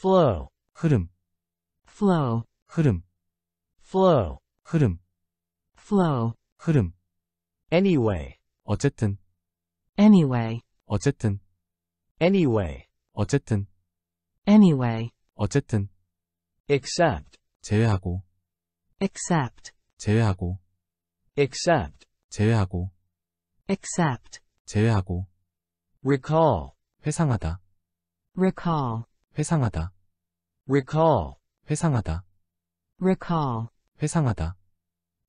flow, 흐름, flow, 흐름, flow, 흐름, flow, 흐름. anyway, 어쨌든, anyway, 어쨌든, anyway, 어쨌든, anyway, 어쨌든. except, 제외하고, except, 제외하고, except, 제외하고, except, 제외하고. recall, 회상하다, recall, 회상하다, recall, 회상하다, recall, 회상하다.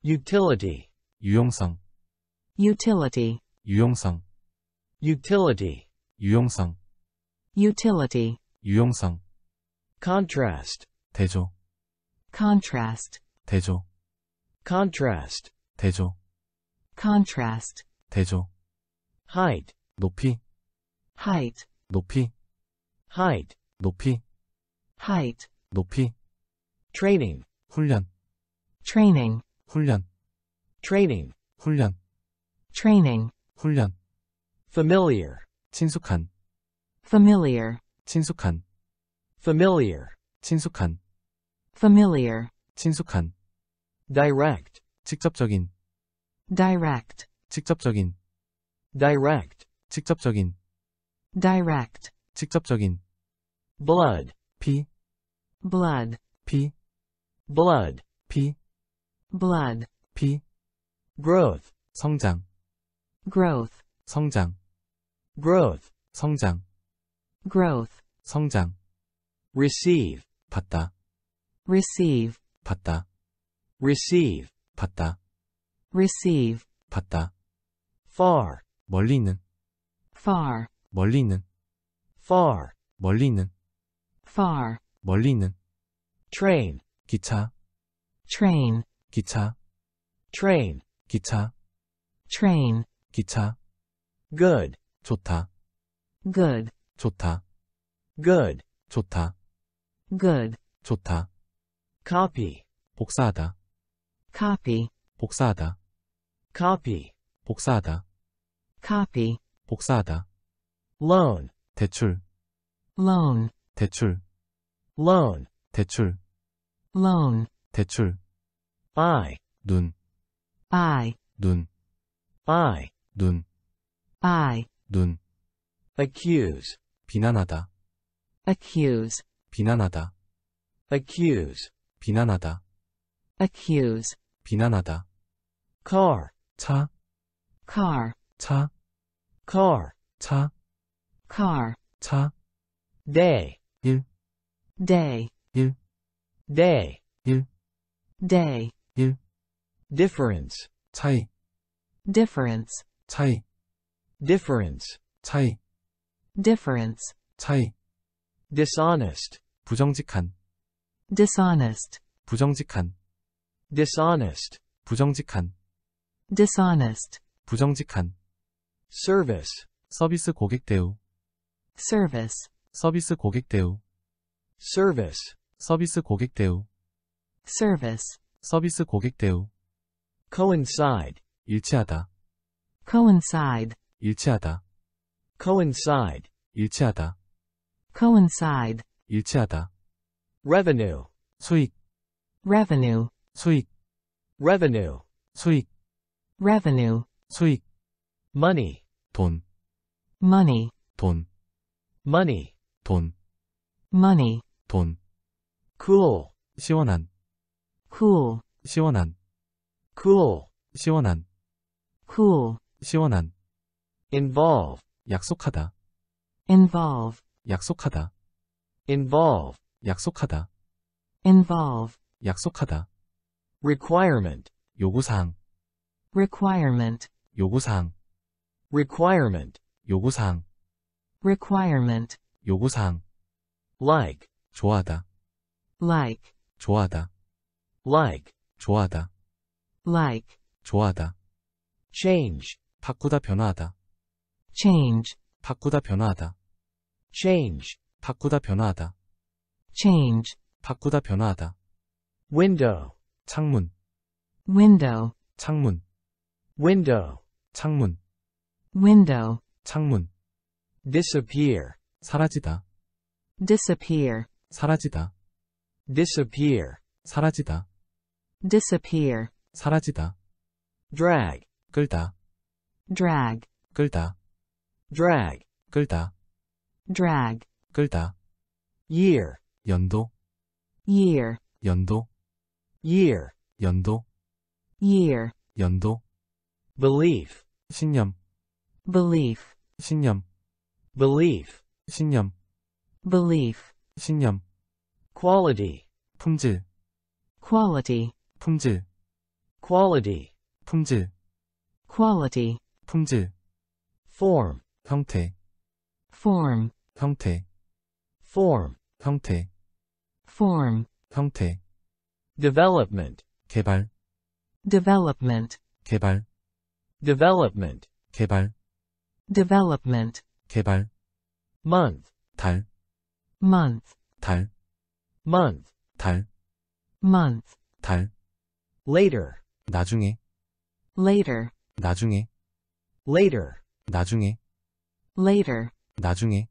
utility, 유용성, utility, 유용성, utility, 유용성, utility, 유용성. contrast, 대조, contrast, 대조, contrast, 대조, contrast, 대조. height, 높이, height, 높이, height, 높이, height, 높이. training, 훈련, training, 훈련, training, 훈련, training, 훈련. familiar, 친숙한, familiar, 친숙한, familiar, 친숙한, familiar, 친숙한. direct, 직접적인, direct, 직접적인, direct, 직접적인, direct, 직접적인. blood, 피, blood, 피, blood, 피, blood, 피. growth, 성장, growth, 성장, growth, 성장, growth, 성장. receive, 받다, receive, 받다, receive, 받다, receive, 받다. far, 멀리 있는, far, 멀리 있는, far, 멀리 있는, Far, 멀리 있는. train, 기차, train, 기차, train, 기차, train, 기차. good, 좋다, good, 좋다, good, 좋다, good, 좋다. copy, 복사하다, copy, 복사하다, copy, 복사하다, copy, 복사하다. loan, 대출, loan, 대출, loan, 대출, loan, 대출. eye, 눈, eye, 눈, eye, 눈, eye, 눈. accuse, 비난하다, accuse, 비난하다, accuse, 비난하다, accuse, 비난하다. car, 차, car, 차, car, 차, car, 차. day, 일, day, 일, day, 일, day, 일. difference, 차이, difference, 차이, difference, 차이, difference, 차이. dishonest, 부정직한, dishonest, 부정직한, dishonest, 부정직한, dishonest, 부정직한. service, 서비스 고객 대우, service, 서비스 고객 대우, service, 서비스 고객 대우, service, 서비스 고객 대우. coincide, 일치하다, coincide, 일치하다, coincide, 일치하다, coincide, 일치하다. revenue, 수익, revenue, 수익, revenue, 수익, revenue, 수익. money, 돈, money, 돈, money, 돈, money, 돈. cool, 시원한, cool, 시원한, cool, 시원한, cool, 시원한. involve, 약속하다, involve, 약속하다, involve, 약속하다, involve, 약속하다. requirement, 요구사항, requirement, 요구사항, requirement, 요구사항, requirement, 요구사항. like, 좋아하다, like, 좋아하다, like, 좋아하다, like, 좋아하다. change, 바꾸다 변화하다, change, 바꾸다 변화하다, change, 바꾸다 변화하다, change, 바꾸다 변화하다. window, 창문, window, 창문, window, 창문, window, 창문. disappear, 사라지다, disappear, 사라지다, disappear, 사라지다, disappear, 사라지다, drag, 끌다, drag, 끌다, drag, 끌다, drag, 끌다, year, 연도, year, 연도, year, 연도, year, 연도, belief, 신념, belief, 신념, belief, 신념, belief, 신념, quality, 품질, quality, 품질, quality, 품질, quality, 품질, form, 형태, form, 형태, form, 형태, form, 형태, development, 개발, development, 개발, development, 개발, development, 개발, month, 달, month, 달, month, 달, month, 달, later, 나중에, later, 나중에, later, 나중에, later, 나중에,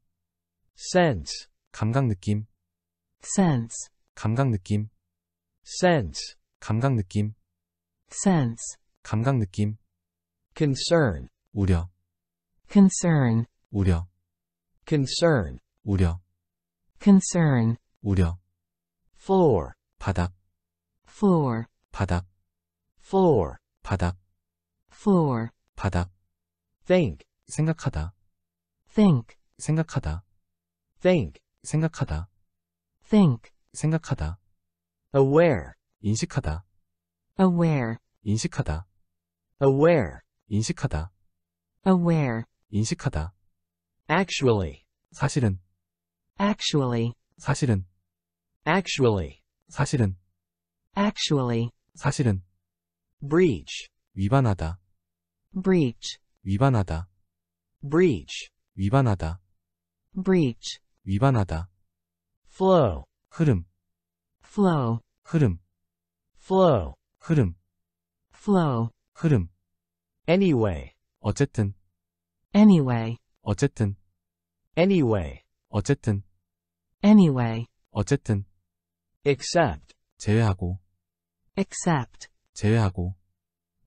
sense, 감각 느낌, sense, 감각 느낌, sense, 감각 느낌, sense, 감각 느낌, concern, 우려, concern, 우려, concern, 우려, concern, 우려, floor, 바닥, floor, 바닥, floor, 바닥, floor, 바닥, think, 생각하다, think, 생각하다, think, 생각하다, think, 생각하다, aware, 인식하다, aware, 인식하다, aware, 인식하다, aware, 인식하다, actually, 사실은, actually, 사실은, actually, 사실은, actually, 사실은, breach, 위반하다, breach, 위반하다, breach, 위반하다, breach, 위반하다, flow, 흐름, flow, 흐름, flow, 흐름, flow, 흐름, anyway, 어쨌든, anyway, 어쨌든, Anyway, 어쨌든, anyway, 어쨌든, except, 제외하고, except, 제외하고,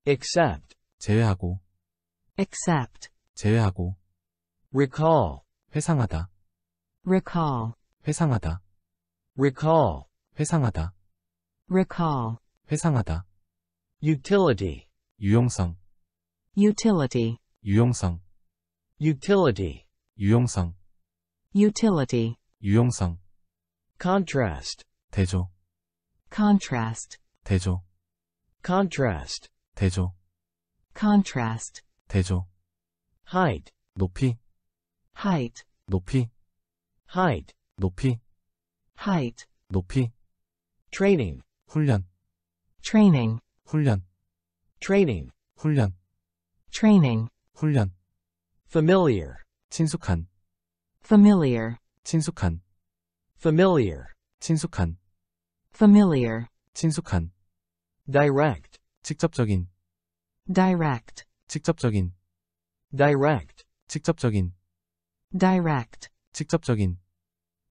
except, 제외하고, except, recall, 제외하고, 회상하다, recall, 회상하다, recall, 회상하다, recall, 회상하다, utility, 유용성, utility, 유용성, utility, 유용성, utility, 유용성, contrast, 대조, contrast, 대조, contrast, 대조, contrast, 대조, height, 높이, height, 높이, height, 높이, height, 높이, training, 훈련, training, 훈련, training, 훈련, training, 훈련, familiar, 친숙한, familiar, 친숙한, familiar, 친숙한, familiar, 친숙한, direct, 직접적인, direct, 직접적인, direct, 직접적인, direct, 직접적인,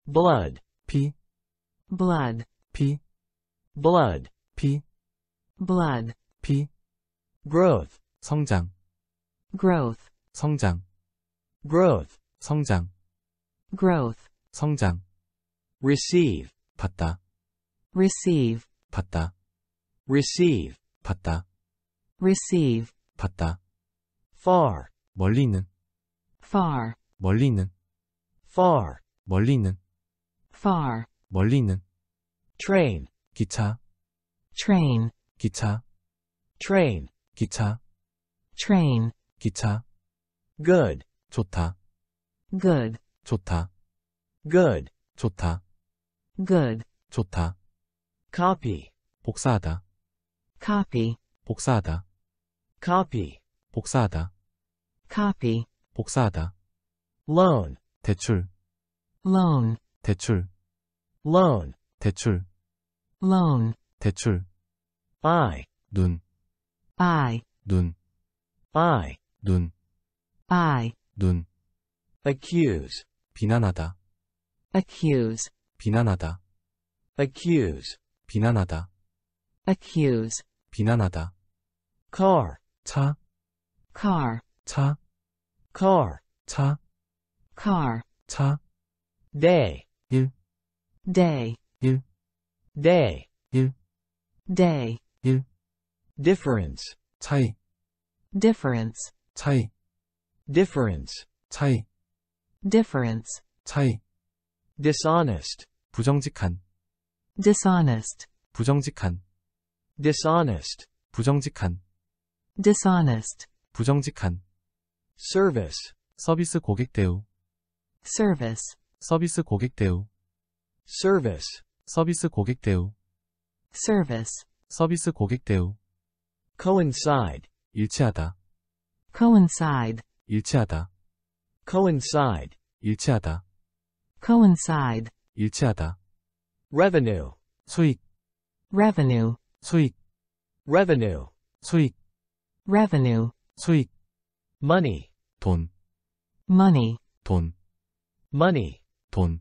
blood, 피, blood, 피, blood, 피, blood, 피, growth, 성장, growth, 성장, growth, 성장, growth, 성장, receive, 받다, receive, 받다, receive, 받다, receive, 받다, far, 멀리 있는, far, 멀리 있는, far, 멀리 있는, far, 멀리 있는, train, 기차, train, 기차, train, 기차, train, 기차, good, 좋다, good, 좋다, good, 좋다, good, 좋다, copy, 복사하다, copy, 복사하다, copy, 복사하다, copy, 복사하다, loan, 대출, loan, 대출, loan, 대출, loan, 대출, eye, 눈, eye, 눈, eye, 눈, eye, 눈, accuse, 비난하다, accuse, 비난하다, accuse, 비난하다, accuse, 비난하다, car, 차, car, 차, car, 차, car, 차, day, 일, day, 일, day, 일, day, 일, difference, 차이, difference, 차이, difference, 차이, difference, 차이, dishonest, 부정직한, dishonest, 부정직한, dishonest, 부정직한, dishonest, 부정직한, service, 서비스 고객 대우, service, 서비스 고객 대우, service, 서비스 고객 대우, service, 서비스 고객 대우, coincide, 일치하다, coincide, 일치하다, coincide, 일치하다, coincide, 일치하다, revenue, 수익, revenue, 수익, revenue, 수익, revenue, 수익, money, 돈, money, 돈, money, 돈,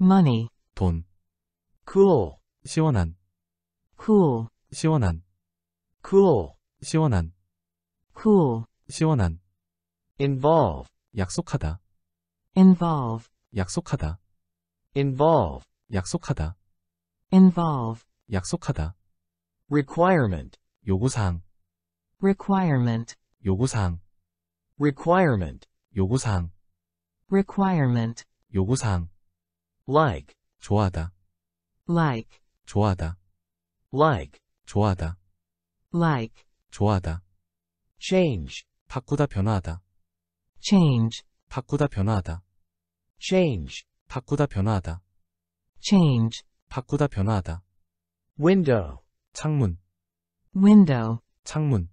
money, 돈, cool, 시원한, cool, 시원한, cool, 시원한, cool, 시원한, involve, 약속하다, involve, 약속하다, involve, 약속하다, involve, 약속하다, requirement, 요구사항, requirement, 요구사항, requirement, 요구사항, requirement, 요구사항, like, 좋아하다, like, 좋아하다, like, 좋아하다, like, 좋아하다, change, 바꾸다 변화하다, change, 바꾸다 변화하다, change, 바꾸다 변화하다, change, 바꾸다 변화하다, window, 창문, window, 창문,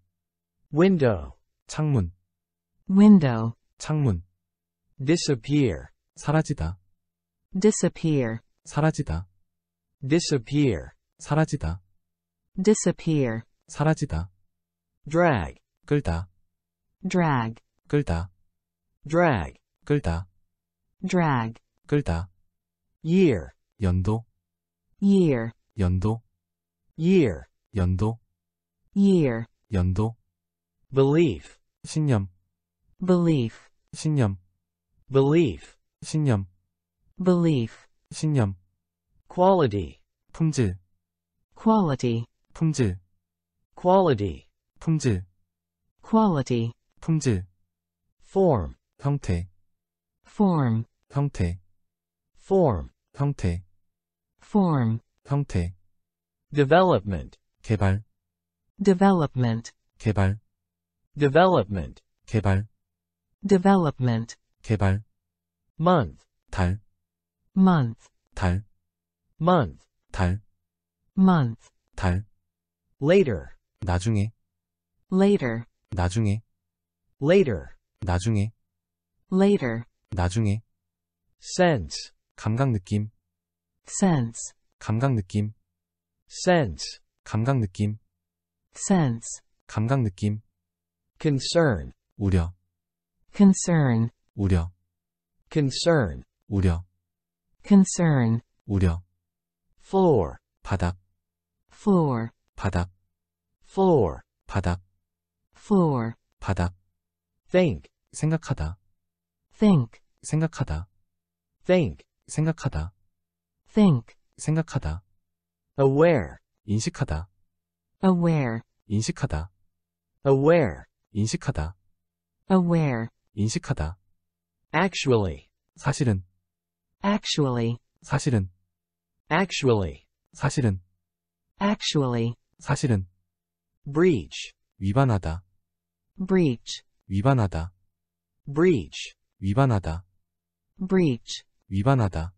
window, 창문, window, 창문, disappear, 사라지다, disappear, 사라지다, disappear, 사라지다, disappear, 사라지다, drag, 끌다, drag, 끌다, drag, 끌다, drag, 끌다, year, 연도, year, 연도, year, 연도, year, 연도, belief, 신념, belief, 신념, belief, 신념, belief, 신념, quality, 품질, quality, 품질, quality, 품질, quality, 품질, form, 형태, form, 형태, form, 형태, form, 형태, development, 개발, development, 개발, development, 개발, development, 개발, month, 달, month, 달, month, 달, month, 달, later, 나중에, later, 나중에, later, 나중에, later, 나중에, sense, 감각 느낌, sense, 감각 느낌, sense, 감각 느낌, sense, 감각 느낌, concern, 우려, concern, 우려, concern, 우려, concern, 우려, floor, 바닥, floor, 바닥, floor, 바닥, floor, 바닥, think, 생각하다, think, 생각하다, think, 생각하다, think, 생각하다, aware, 인식하다, aware, 인식하다, aware, 인식하다, aware, 인식하다, actually, 사실은, actually, 사실은, actually, 사실은, actually, 사실은, breach, 위반하다, breach, 위반하다, breach, 위반하다, breach, 위반하다,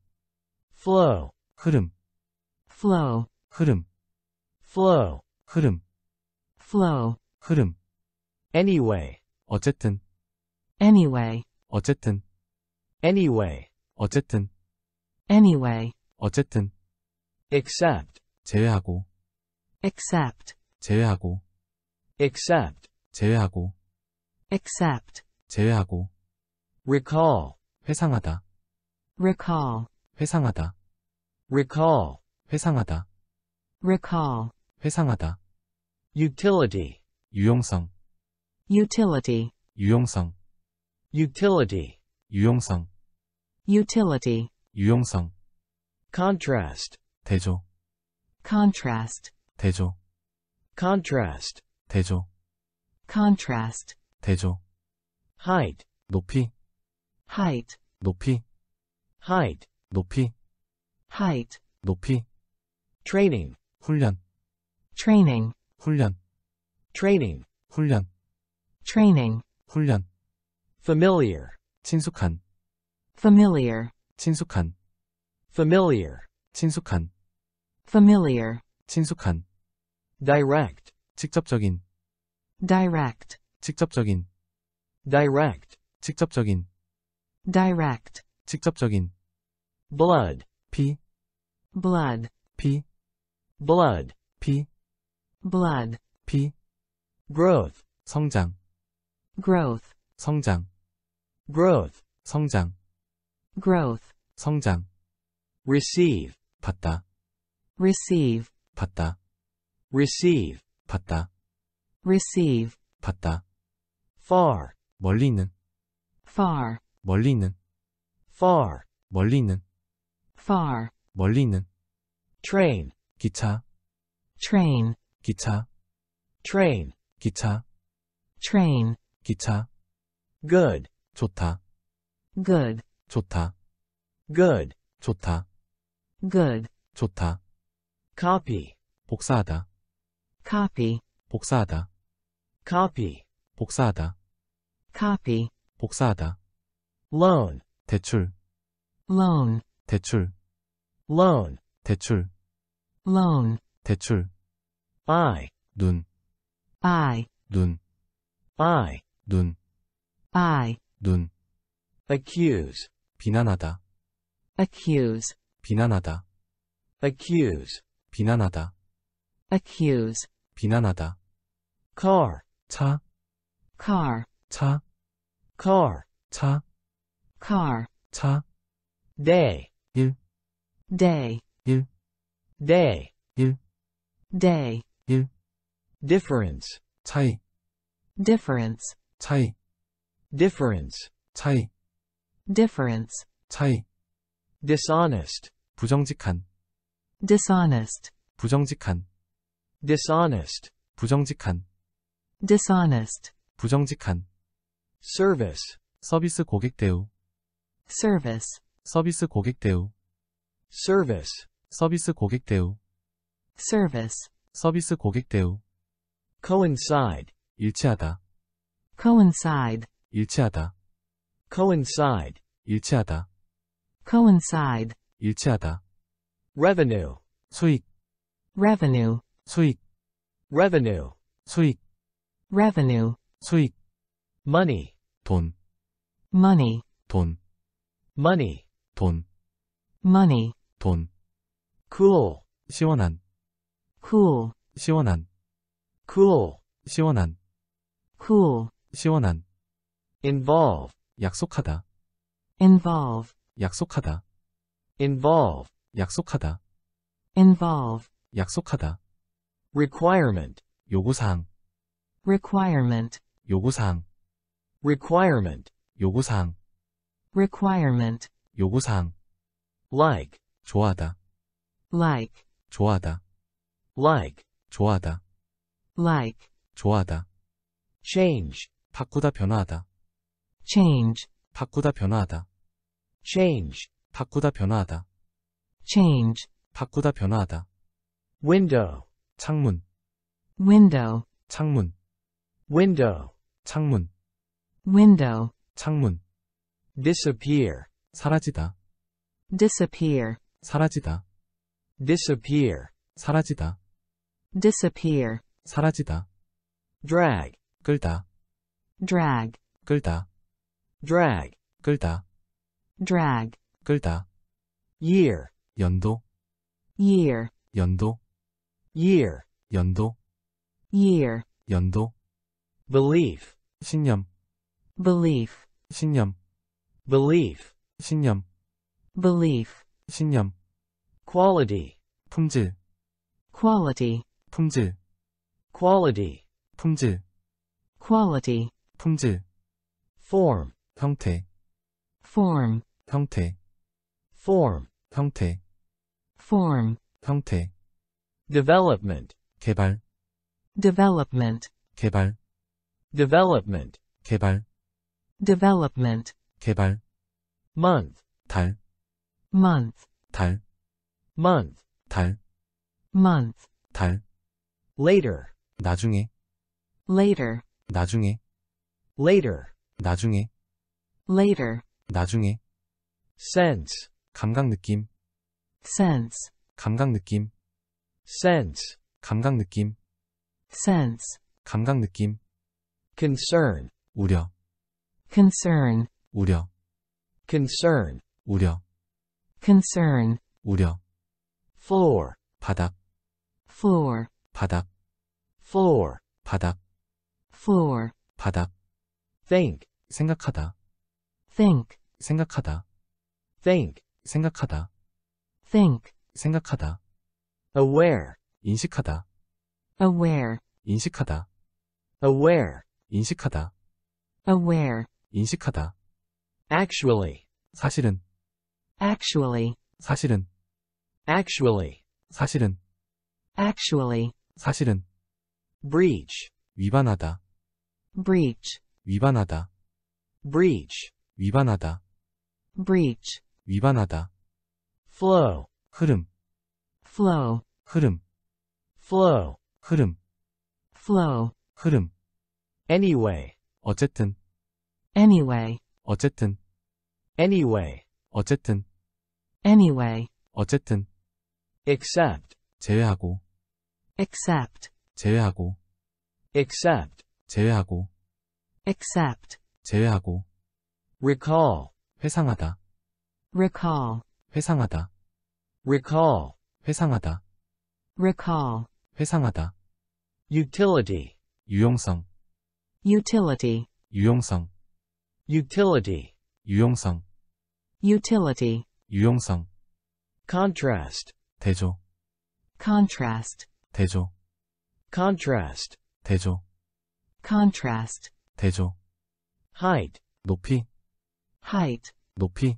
flow, 흐름, flow, 흐름, flow, 흐름, flow, 흐름, anyway, 어쨌든, anyway, 어쨌든, anyway, 어쨌든, anyway, 어쨌든, except, 제외하고, except, 제외하고, except, 제외하고, except, 제외하고, recall, 회상하다, recall, 회상하다, recall, 회상하다, recall, 회상하다, utility, 유용성, utility, 유용성, utility, 유용성, utility, 유용성, contrast, 대조, contrast, 대조, contrast, 대조, contrast, 대조, height, 높이, height, 높이, height, 높이, height, 높이, training, 훈련, training, 훈련, training, 훈련, training, 훈련, familiar, 친숙한, familiar, 친숙한, familiar, 친숙한, familiar, 친숙한, direct, 직접적인, direct, 직접적인, direct, 직접적인, direct, 직접적인, blood, 피, blood, 피, blood, 피, blood, 피, growth, 성장, growth, 성장, growth, 성장, growth, 성장, receive, 받다, receive, 받다, receive, 받다, receive, 받다, far, 멀리 있는, far, 멀리 있는, far, 멀리 있는, far, 멀리 있는, train, 기차, train, 기차, train, 기차, train, 기차, good, 좋다, good, 좋다, good, 좋다, good, 좋다, copy, 복사하다, copy, 복사하다, copy, 복사하다, copy, 복사하다, loan, 대출, loan, 대출, loan, 대출, loan, 대출, eye, 눈, eye, 눈, eye, 눈, eye, 눈, accuse, 비난하다, accuse, 비난하다, accuse, 비난하다, accuse, 비난하다, car, 차, car, 차, car, 차, car, 차, day, 일, day, 일, day, 일, day, 일, difference, 차이, difference, 차이, difference, 차이, difference, 차이, dishonest, 부정직한, dishonest, 부정직한, dishonest, 부정직한, dishonest, 부정직한, service, 서비스 고객 대우, service, 서비스 고객 대우, service, 서비스 고객 대우, service, 서비스 고객 대우, coincide, 일치하다, coincide, 일치하다, coincide, 일치하다, coincide, revenue, 일치하다, 수익, revenue, 수익, revenue, 수익, revenue, 수익, money, 돈, money, 돈, Money, 돈, money, 돈, cool, 시원한, cool, 시원한, cool, 시원한, cool, 시원한, involve, 약속하다, involve, 약속하다, involve, 약속하다, involve, 약속하다, requirement, 요구사항, requirement, 요구사항, requirement, 요구사항, requirement, 요구사항, like, 좋아하다, like, 좋아하다, like, 좋아하다, like, 좋아하다, change, 바꾸다 변화하다, change, 바꾸다 변화하다, change, 바꾸다 변화하다, change, 바꾸다 변화하다, window, 창문, window, 창문, window, 창문, window, 창문, disappear, 사라지다, disappear, 사라지다, disappear, 사라지다, disappear, 사라지다, drag, 끌다, drag, 끌다, drag, 끌다, drag, 끌다, year, 연도, year, 연도, year, 연도, year, 연도, belief, 신념, belief, 신념, belief, 신념, belief, 신념, quality, 품질, quality, 품질, quality, 품질, quality, 품질, form, 형태, form, 형태, form, 형태, form, 형태, development, 개발, development, 개발, development, 개발, development, 개발, month, 달, month, 달, month, 달, month, 달, later, 나중에, later, 나중에, later, 나중에, later, 나중에, sense, 감각 느낌, sense, 감각 느낌, sense, 감각 느낌, sense, 감각 느낌, concern, 우려, concern, 우려, concern, 우려, concern, 우려, floor, 바닥, floor, 바닥, floor, 바닥, floor, 바닥, think, 생각하다, think, 생각하다, think, 생각하다, think, 생각하다, aware, 인식하다, aware, 인식하다, aware, 인식하다, aware, 인식하다, actually, 사실은, actually, 사실은, actually, 사실은, actually, 사실은, breach, 위반하다, breach, 위반하다, breach, 위반하다, breach, 위반하다, flow, 흐름, flow, 흐름, flow, 흐름, flow, 흐름, anyway, 어쨌든, anyway, 어쨌든, anyway, 어쨌든, anyway, 어쨌든, except, 제외하고, except, 제외하고, except, 제외하고, except, recall, 제외하고, 회상하다, recall, 회상하다, recall, 회상하다, recall, 회상하다, utility, 유용성, utility, 유용성, utility, 유용성, utility, 유용성, contrast, 대조, contrast, 대조, contrast, 대조, contrast, 대조, height, 높이, height, 높이,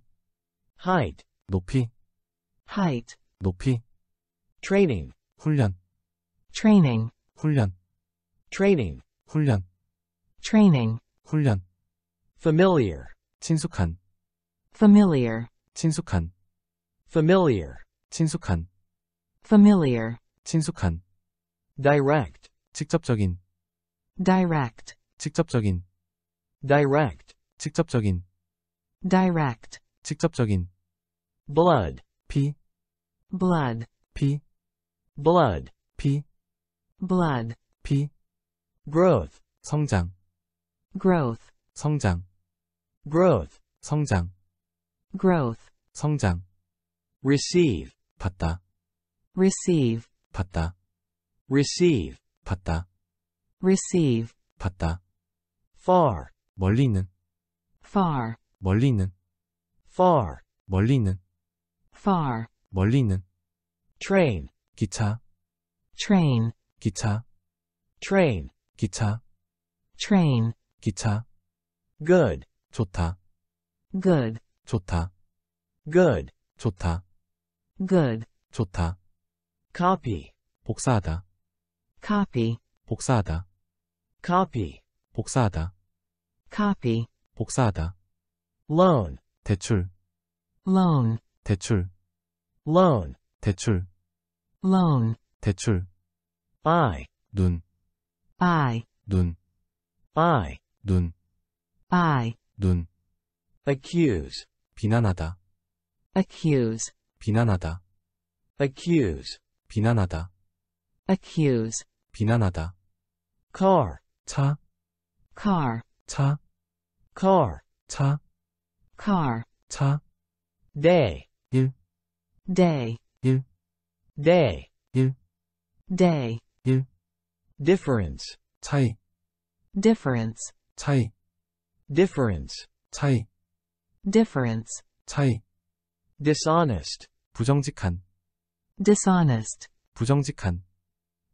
height, 높이, height, 높이, training, 훈련, training, 훈련, training, 훈련, training, 훈련, familiar, 친숙한, familiar, 친숙한, familiar, 친숙한, familiar, 친숙한, direct, 직접적인, direct, 직접적인, direct, 직접적인, direct, 직접적인, blood, 피, blood, 피, blood, 피, blood, 피, growth, 성장, growth, 성장, growth, 성장, growth, 성장, receive, 받다, receive, 받다, receive, 받다, receive, 받다, far, 멀리 있는, far, 멀리 있는, far, 멀리 있는, far, 멀리 있는, train, 기차, train, 기차, train, 기차, train, 기차, good, 좋다, good, 좋다, good, 좋다, good, 좋다, copy, 복사하다, copy, 복사하다, copy, 복사하다, copy, 복사하다, loan, 대출, loan, 대출, loan, 대출, loan, 대출, eye, 눈, eye, 눈, eye, 눈, eye, 눈, accuse, 비난하다, accuse, 비난하다, accuse, 비난하다, accuse, 비난하다, car, 차, car, 차, car, 차, car, 차, day, 일, day, 일, day, 일, day, 일, difference, 차이, difference, 차이, difference, 차이, difference, 차이, dishonest, 부정직한, dishonest, 부정직한,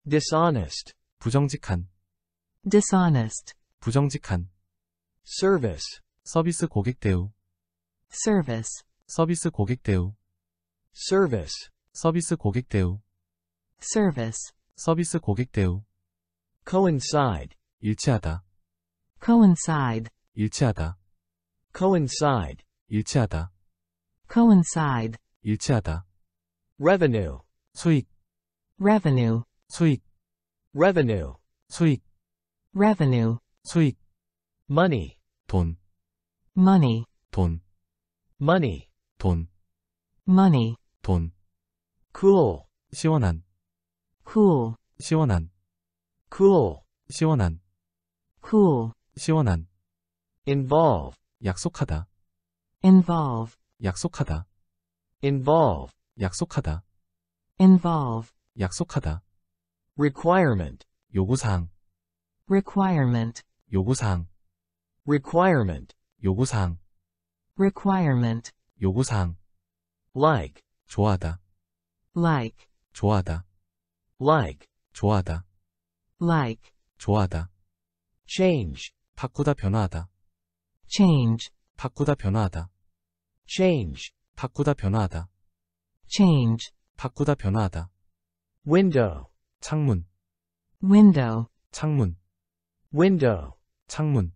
dishonest, 부정직한, dishonest, 부정직한, service, 서비스 고객 대우, service, 서비스 고객 대우, service, 서비스 고객 대우, service, 서비스 고객 대우, coincide, 일치하다, coincide, 일치하다, coincide, 일치하다, coincide, 일치하다, revenue, 수익, revenue, 수익, revenue, 수익, revenue, 수익, money, 돈, money, 돈, money, 돈, money, 돈, cool, 시원한, cool, 시원한, cool, 시원한, cool, 시원한, involve, 약속하다, involve, 약속하다, involve, 약속하다, involve, 약속하다, requirement, 요구사항, requirement, 요구사항, requirement, 요구사항, requirement, 요구사항, like, 좋아하다, like, 좋아하다, like, 좋아하다, like, 좋아하다, change, 바꾸다 변화하다, Change, 바꾸다 변화하다, change, 바꾸다 변화하다, change, 바꾸다 변화하다, window, 창문, window, 창문, window, 창문,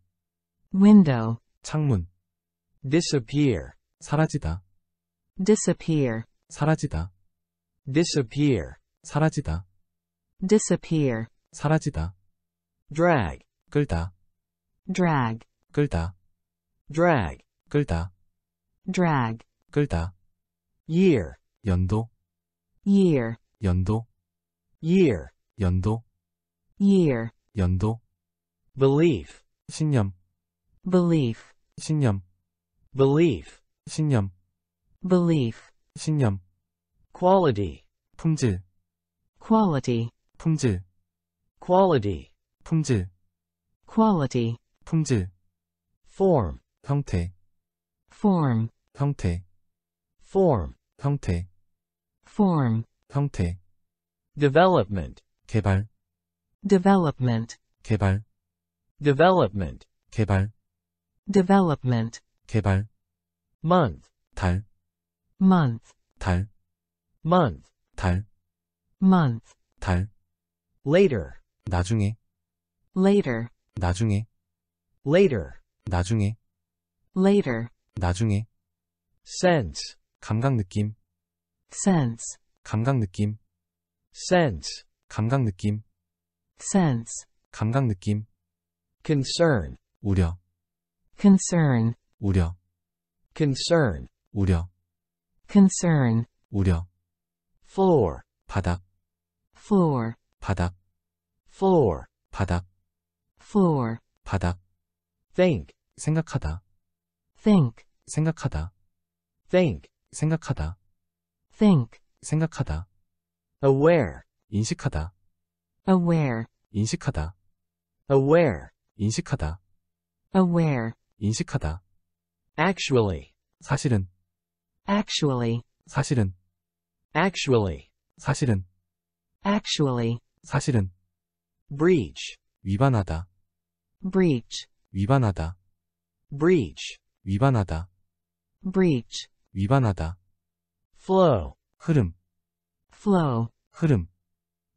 window, 창문, disappear, 사라지다, disappear, 사라지다, disappear, 사라지다, disappear, 사라지다, drag, 끌다, drag, 끌다, drag, 끌다, drag, 끌다, year, 연도, year, 연도, year, 연도, year, 연도, belief, 신념, belief, 신념, belief, 신념, belief, 신념, quality, 품질, quality, 품질, quality, 품질, quality, 품질, form, 형태, form, 형태, form, 형태, form, 형태, development, 개발, development, 개발, development, 개발, development, 개발, month, 달, month, 달, month, 달, month, 달, later, 나중에, later, 나중에, later, 나중에, later, 나중에, sense, 감각 느낌, sense, 감각 느낌, sense, 감각 느낌, sense, 감각 느낌, concern, 우려, concern, 우려, concern, 우려, concern, 우려, floor, 바닥, floor, 바닥, floor, 바닥, floor, 바닥, think, 생각하다, think, 생각하다, think, 생각하다, think, 생각하다, aware, 인식하다, aware, 인식하다, aware, 인식하다, aware, 인식하다, actually, 사실은, actually, 사실은, actually, 사실은, actually, 사실은, breach, 위반하다, breach, 위반하다, breach, 위반하다, breach, 위반하다, flow, 흐름, flow, 흐름,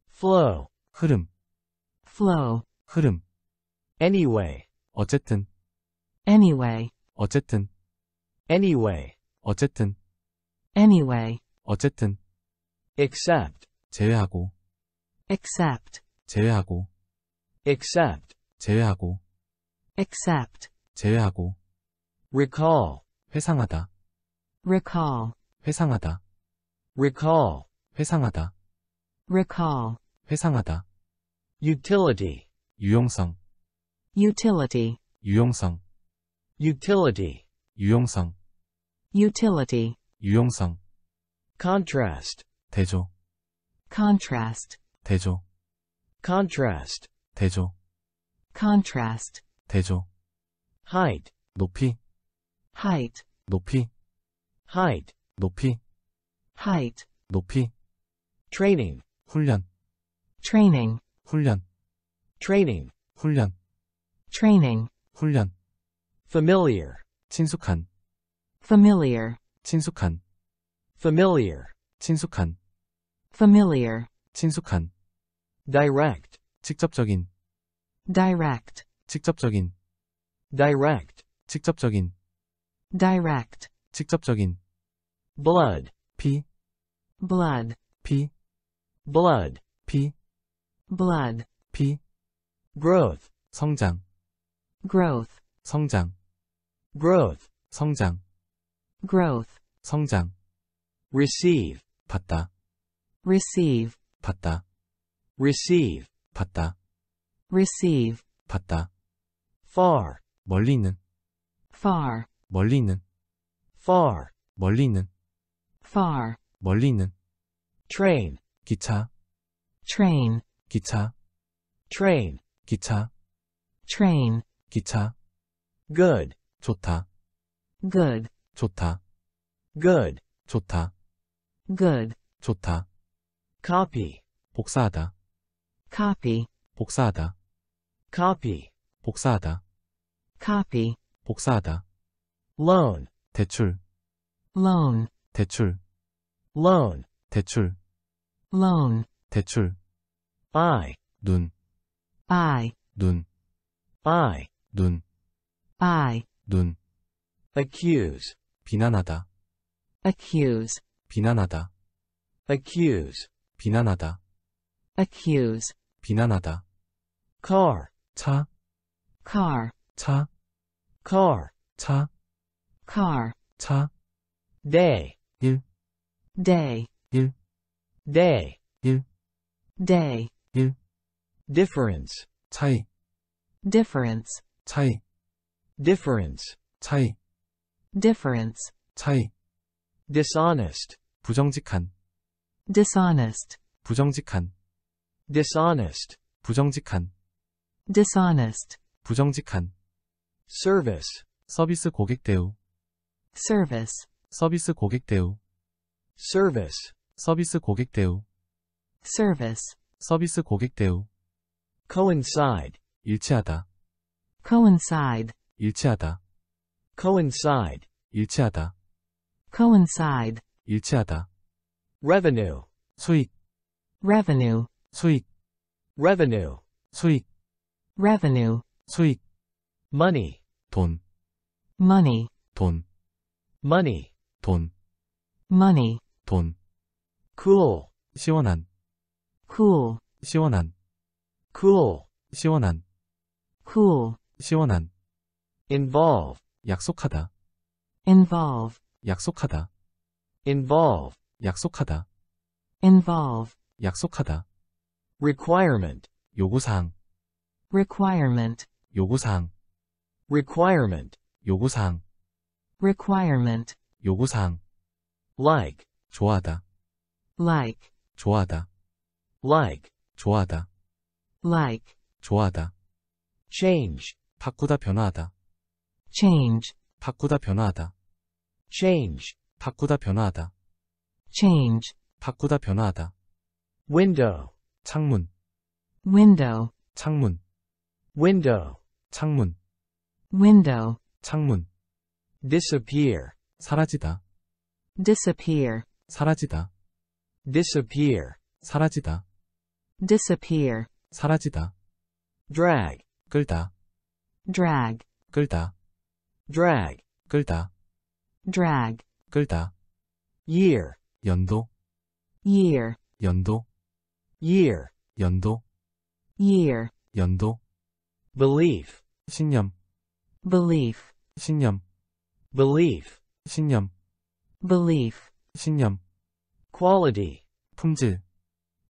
flow, 흐름, flow, 흐름, anyway, 어쨌든, anyway, 어쨌든, anyway, 어쨌든, anyway, 어쨌든, except, 제외하고, except, 제외하고, except, 제외하고, except, 제외하고, 회상하다, recall, 회상하다, recall, 회상하다, recall, 회상하다, utility, 유용성, utility, 유용성, utility, 유용성, utility, 유용성, contrast, 대조, contrast, 대조, contrast, 대조, contrast, 대조, height, 높이, height, 높이, height, 높이, height, 높이, training, 훈련, training, 훈련, training, 훈련, training, 훈련, familiar, 친숙한, familiar, 친숙한, familiar, 친숙한, familiar, 친숙한, direct, 직접적인, direct, 직접적인, direct, 직접적인, direct, 직접적인, blood, 피, blood, 피, blood, 피, blood, 피, growth, 성장, growth, 성장, growth, 성장, growth, 성장, receive, 받다, receive, 받다, receive, 받다, receive, 받다, far, 멀리 있는, far, 멀리 있는, far, 멀리 있는, far, 멀리 있는, train, 기차, train, 기차, train, 기차, train, 기차, good, 좋다, good, 좋다, good, 좋다, good, 좋다, copy, 복사하다, copy, 복사하다, copy, 복사하다, copy, 복사하다, loan, 대출, loan, 대출, loan, 대출, loan, 대출, eye, 눈, eye, 눈, eye, 눈, eye, 눈, accuse, 비난하다, accuse, 비난하다, accuse, 비난하다, accuse, 비난하다, car, 차, car, 차, car, 차, car, 차, day, 일, day, 일, day, 일, day, 일, difference, 차이, difference, 차이, difference, 차이, difference, 차이, dishonest, 부정직한, dishonest, 부정직한, dishonest, 부정직한, dishonest, 부정직한, service, 서비스 고객 대우, service, 서비스 고객 대우, service, 서비스 고객 대우, service, 서비스 고객 대우, coincide, 일치하다, coincide, 일치하다, coincide, 일치하다, coincide, revenue, 일치하다, 수익, revenue, 수익, revenue, 수익, revenue, 수익, money, 돈, money, 돈, Money, 돈, money, 돈, cool, 시원한, cool, 시원한, cool, 시원한, cool, 시원한, involve, 약속하다, involve, 약속하다, involve, 약속하다, involve, 약속하다, requirement, 요구사항, requirement, 요구사항, requirement, 요구사항, requirement, 요구사항, like, 좋아하다, like, 좋아하다, like, 좋아하다, like, 좋아하다, change, 바꾸다 변화하다, change, 바꾸다 변화하다, change, 바꾸다 변화하다, change, 바꾸다 변화하다, window, 창문, window, 창문, window, 창문, window, 창문, disappear, 사라지다, disappear, 사라지다, disappear, 사라지다, disappear, 사라지다, drag, 끌다, drag, 끌다, drag, 끌다, drag, 끌다, year, 연도, year, 연도, year, 연도, year, 연도, belief, 신념, belief, 신념, belief, 신념, belief, 신념, quality, 품질,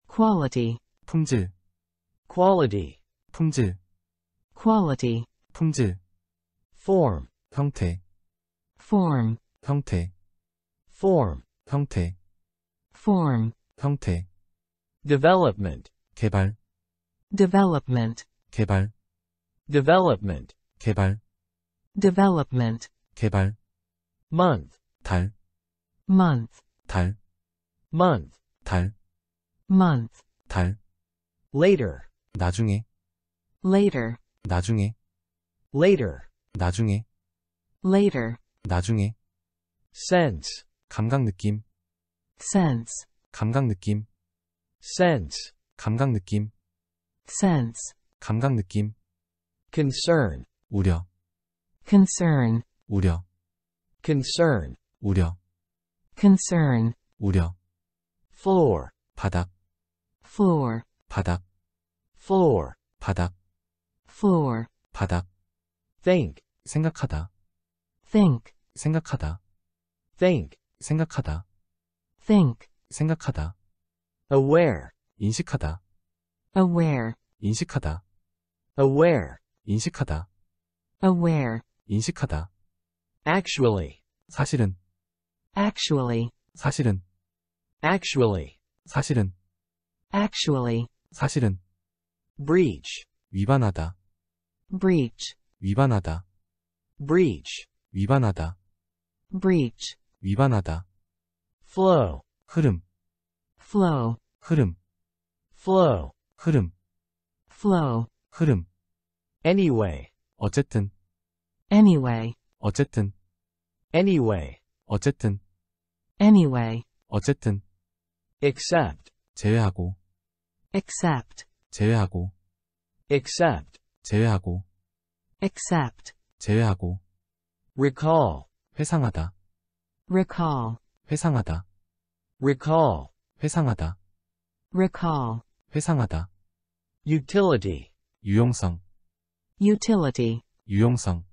quality, 품질, quality, 품질, quality, 품질, form, 형태, form, 형태, form, 형태, form, 형태, development, 개발, development, 개발, development, 개발, development, 개발, month, 달, month, 달, month, 달, month, 달, later, 나중에, later, 나중에, later, 나중에, later, 나중에, sense, 감각 느낌, sense, 감각 느낌, sense, 감각 느낌, sense, 감각 느낌, concern, 우려, concern, 우려, concern, 우려, concern, 우려, floor, 바닥, floor, 바닥, floor, 바닥, floor, 바닥, think, 생각하다, think, 생각하다, think, 생각하다, think, 생각하다, aware, 인식하다, aware, 인식하다, aware, 인식하다, aware, 인식하다, actually, 사실은, actually, 사실은, actually, 사실은, actually, 사실은, breach, 위반하다, breach, 위반하다, breach, 위반하다, breach, 위반하다, flow, 흐름, flow, 흐름, flow, 흐름, flow, 흐름, anyway, 어쨌든, anyway, 어쨌든, anyway, 어쨌든, anyway, 어쨌든, except, 제외하고, except, 제외하고, except, 제외하고, except, recall, 제외하고, 회상하다, recall, 회상하다, recall, 회상하다, recall, 회상하다, utility, 유용성, utility, 유용성,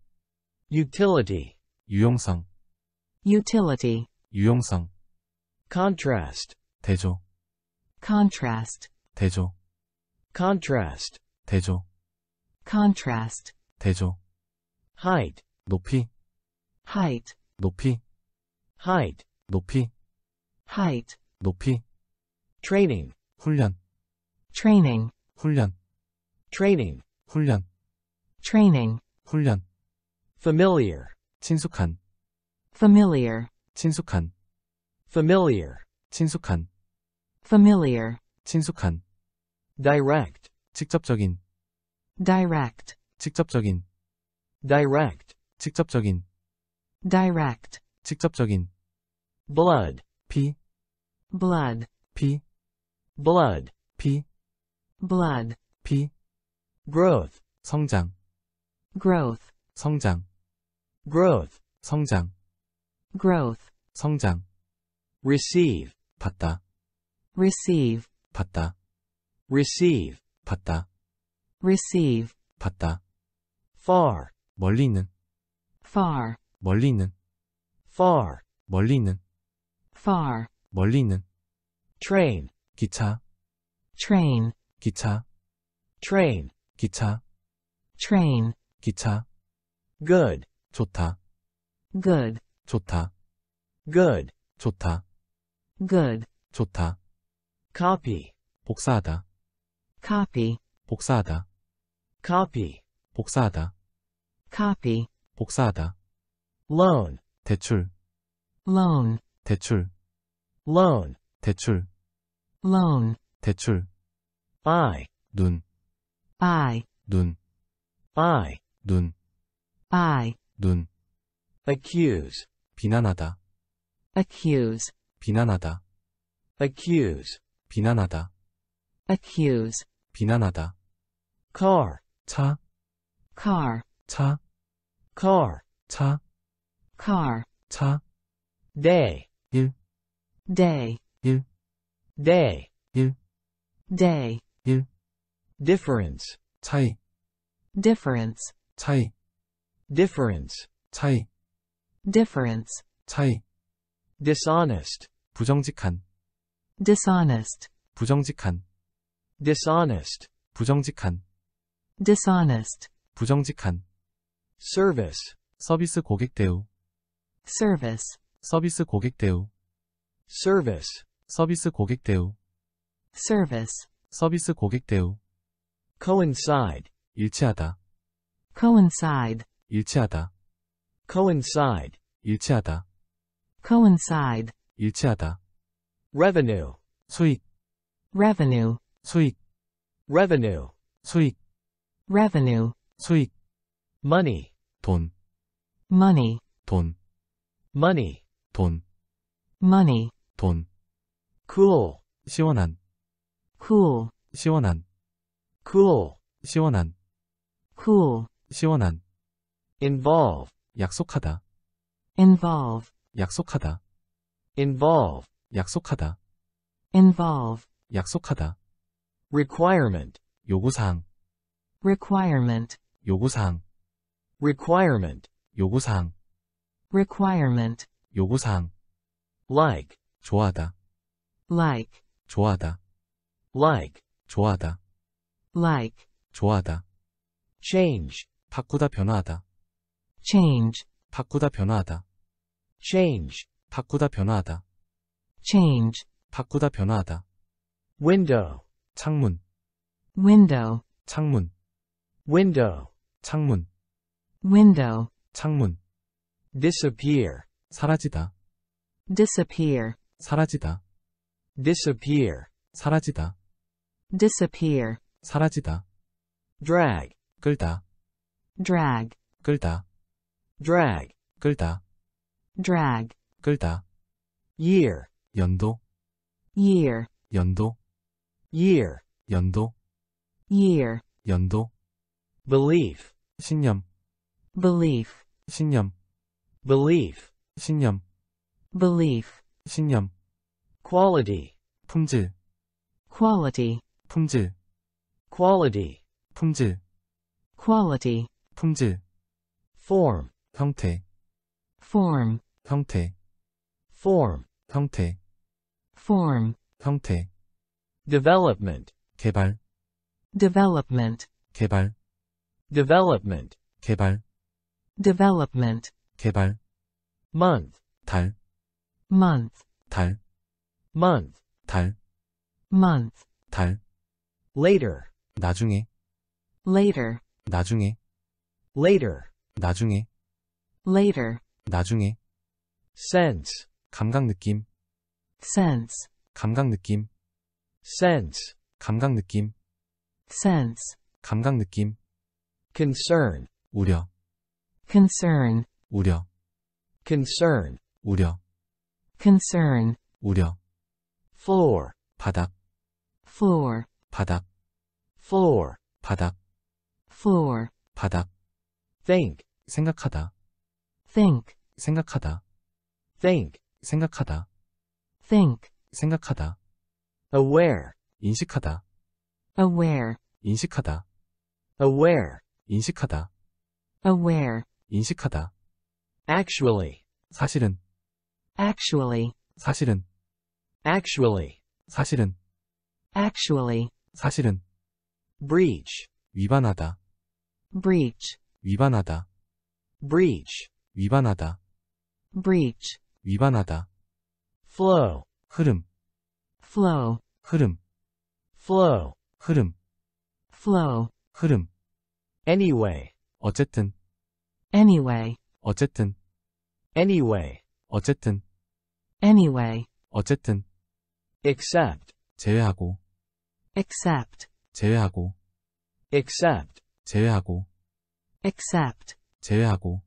utility, 유용성, utility, 유용성, contrast, 대조, contrast, 대조, contrast, 대조, contrast, 대조, height, 높이, height, 높이, height, 높이, height, 높이, training, 훈련, training, 훈련, training, 훈련, training, 훈련, familiar, 친숙한, familiar, 친숙한, familiar, 친숙한, familiar, 친숙한, direct, 직접적인, direct, 직접적인, direct, 직접적인, direct, 직접적인, blood, 피, blood, 피, blood, 피, blood, 피, growth, 성장, growth, 성장, growth, 성장, growth, 성장, receive, 받다, receive, 받다, receive, 받다, receive, 받다, far, 멀리 있는, far, 멀리 있는, far, 멀리 있는, far, 멀리 있는, train, 기차, train, 기차, train, 기차, train, 기차, good, 좋다, good, 좋다, good, 좋다, good, 좋다, copy, 복사하다, copy, 복사하다, copy, 복사하다, copy, 복사하다, loan, 대출, loan, 대출, loan, 대출, loan, 대출, eye, 눈, eye, 눈, eye, 눈, eye, 눈, accuse, 비난하다, accuse, 비난하다, accuse, 비난하다, accuse, 비난하다, car, 차, car, 차, car, 차, car, 차, day, 일, day, 일, day, 일, day, 일, difference, 차이, difference, 차이, difference, 차이, difference, 차이, dishonest, 부정직한, dishonest, 부정직한, dishonest, 부정직한, dishonest, 부정직한, service, 서비스 고객 대우, service, 서비스 고객 대우, service, 서비스 고객 대우, service, 서비스 고객 대우, coincide, 일치하다, coincide, 일치하다, coincide, 일치하다, coincide, 일치하다, revenue, 수익, revenue, 수익, revenue, 수익, revenue, 수익, money, 돈, money, 돈, money, 돈, money, 돈, cool, 시원한, cool, 시원한, cool, 시원한, cool, 시원한, Involve, 약속하다, involve, 약속하다, involve, 약속하다, involve, 약속하다, requirement, 요구사항, requirement, 요구사항, requirement, 요구사항, requirement, 요구사항, like, 좋아하다, like, 좋아하다, like, 좋아하다, like, 좋아하다, change, 바꾸다 변화하다, change, 바꾸다 변화하다, change, 바꾸다 변화하다, change, 바꾸다 변화하다, window, 창문, window, 창문, window, 창문, window, 창문, disappear, 사라지다, disappear, 사라지다, disappear, 사라지다, disappear, 사라지다, drag, 끌다, drag, 끌다, drag, 끌다, drag, 끌다, year, 연도, year, 연도, year, 연도, year, 연도, belief, 신념, belief, 신념, belief, 신념, belief, 신념, quality, 품질, quality, 품질, quality, 품질, quality, 품질, form, 형태, form, 형태, form, 형태, form, 형태, development, 개발, development, 개발, development, 개발, development, 개발, month, 달, month, 달, month, 달, month, 달, later, 나중에, later, 나중에, later, 나중에, later, 나중에, sense, 감각 느낌, sense, 감각 느낌, sense, 감각 느낌, sense, 감각 느낌, concern, 우려, concern, 우려, concern, 우려, concern, 우려, floor, 바닥, floor, 바닥, floor, 바닥, floor, 바닥, think, 생각하다, think, 생각하다, think, 생각하다, think, 생각하다, aware, 인식하다, aware, 인식하다, aware, 인식하다, aware, 인식하다, actually, 사실은, actually, 사실은, actually, 사실은, actually, 사실은, breach, 위반하다, breach, 위반하다, breach, 위반하다, breach, 위반하다, flow, 흐름, flow, 흐름, flow, 흐름, flow, 흐름, anyway, 어쨌든, anyway, 어쨌든, anyway, 어쨌든, anyway, 어쨌든, except, 제외하고, except, 제외하고, except, 제외하고, except, 제외하고,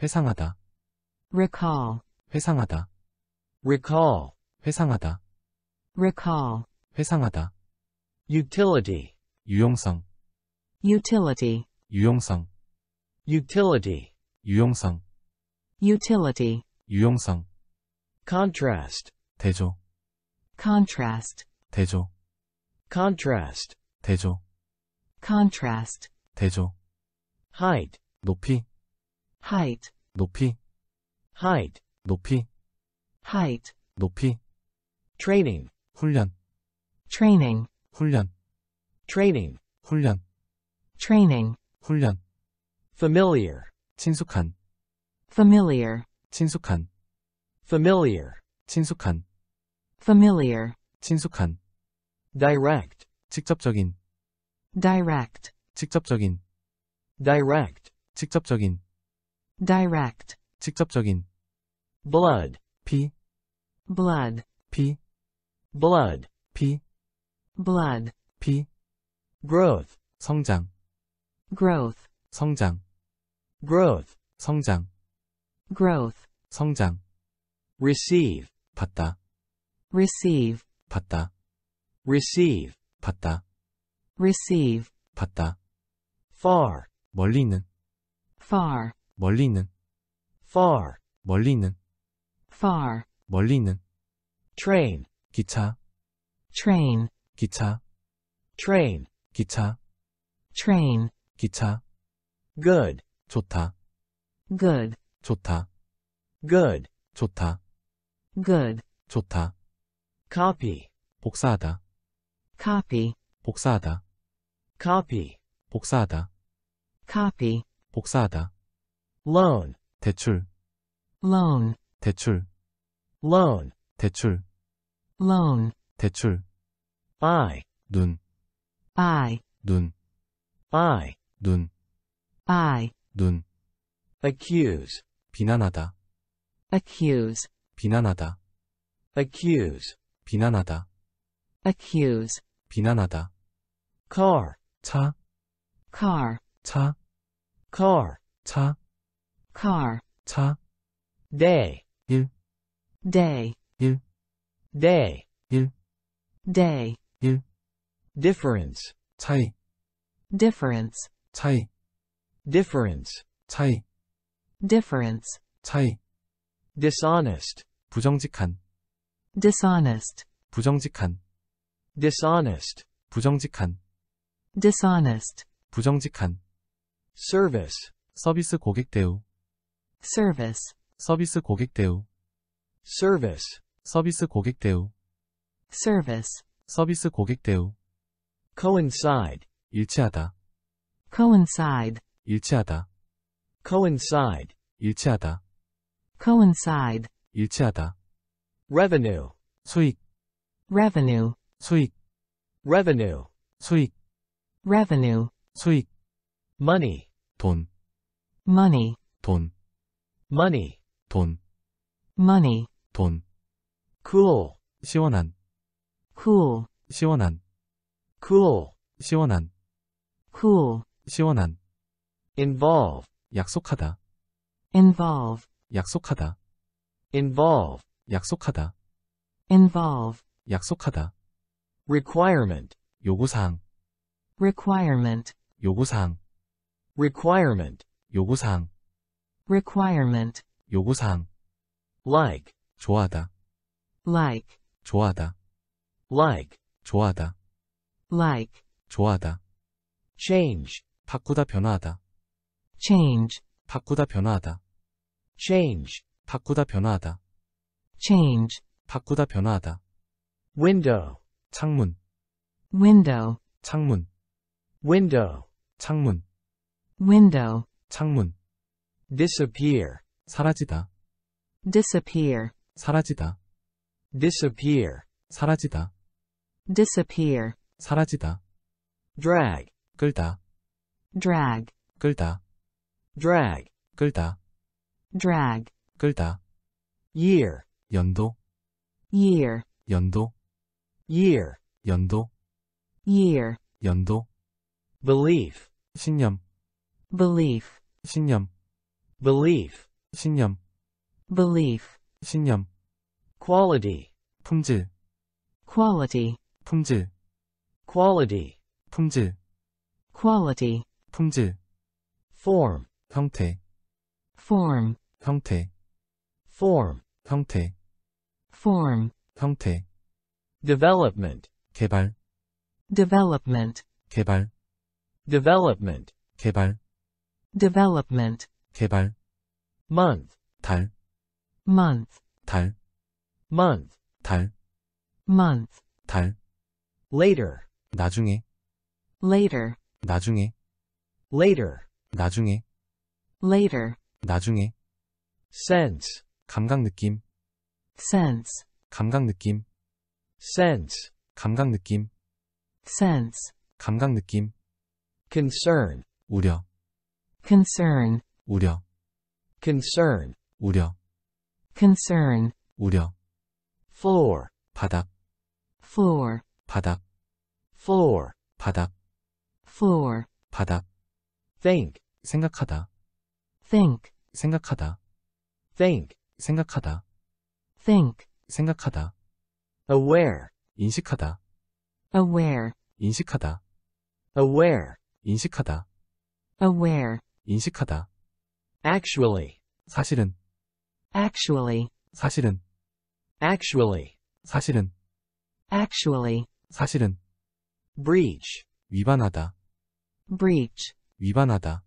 회상하다, recall, 회상하다, recall, 회상하다, recall, 회상하다, utility, 유용성, utility, 유용성, utility, 유용성, utility, 유용성, contrast, 대조, contrast, 대조, contrast, 대조, contrast, 대조, height, 높이, height, 높이, height, 높이, height, 높이, training, 훈련, training, 훈련, training, 훈련, training, 훈련, familiar, 친숙한, familiar, 친숙한, familiar, 친숙한, familiar, 친숙한, direct, 직접적인, direct, 직접적인, direct, 직접적인, direct, 직접적인, blood, 피, blood, 피, blood, 피, blood, 피, growth, 성장, growth, 성장, growth, 성장, growth, 성장, receive, 받다, receive, 받다, receive, 받다, receive, 받다, far, 멀리 있는, far, 멀리 있는, far, 멀리 있는, far, 멀리 있는, train, 기차, train, 기차, train, 기차, train, 기차, good, 좋다, good, 좋다, good, 좋다, good, 좋다, copy, 복사하다, copy, 복사하다, copy, 복사하다, copy, 복사하다, loan, 대출, loan, 대출, loan, 대출, loan, 대출, eye, 눈, eye, 눈, eye, 눈, eye, 눈, accuse, 비난하다, accuse, 비난하다, accuse, 비난하다, accuse, 비난하다, car, 차, car, 차, car, 차, car, 차, day, day, day, day, difference, 차이, difference, 차이, difference, 차이, difference, 차이, dishonest, 부정직한, dishonest, 부정직한, dishonest, 부정직한, dishonest, 부정직한, service, 서비스 고객 대우, service, 서비스 고객 대우, service, 서비스 고객 대우, service, 서비스 고객 대우, coincide, 일치하다, coincide, 일치하다, coincide, 일치하다, coincide, revenue, 일치하다, 수익, revenue, 수익, revenue, 수익, revenue, 수익, money, 돈, money, 돈, Money, 돈, money, 돈, cool, 시원한, cool, 시원한, cool, 시원한, cool, 시원한, involve, 약속하다, involve, 약속하다, involve, 약속하다, involve, 약속하다, requirement, 요구사항, requirement, 요구사항, requirement, 요구사항, requirement, 요구사항, like, 좋아하다, like, 좋아하다, like, 좋아하다, like, 좋아하다, change, 바꾸다 변화하다, change, 바꾸다 변화하다, change, 바꾸다 변화하다, change, 바꾸다 변화하다, window, 창문, window, 창문, window, 창문, window, 창문, disappear, 사라지다, disappear, 사라지다, disappear, 사라지다, disappear, 사라지다, drag, 끌다, drag, 끌다, drag, 끌다, drag, 끌다, year, 연도, year, 연도, year, 연도, year, 연도, belief, 신념, belief, 신념, belief, 신념, belief, 신념, quality, 품질, quality, 품질, quality, 품질, quality, 품질, form, 형태, form, 형태, form, 형태, form, 형태, development, 개발, development, 개발, development, 개발, development, 개발, month, 달, month, 달, month, 달, month, 달, later, 나중에, later, 나중에, later, 나중에, later, 나중에, sense, 감각 느낌, sense, 감각 느낌, sense, 감각 느낌, sense, 감각 느낌, concern, 우려, concern, 우려, floor, 바닥, floor, 바닥, floor, 바닥, think, 생각하다, think, 생각하다, think, 생각하다, think, 생각하다, aware, 인식하다, aware, 인식하다, aware, 인식하다, aware, 인식하다, actually, 사실은, actually, 사실은, actually, 사실은, actually, 사실은, breach, 위반하다, breach, 위반하다,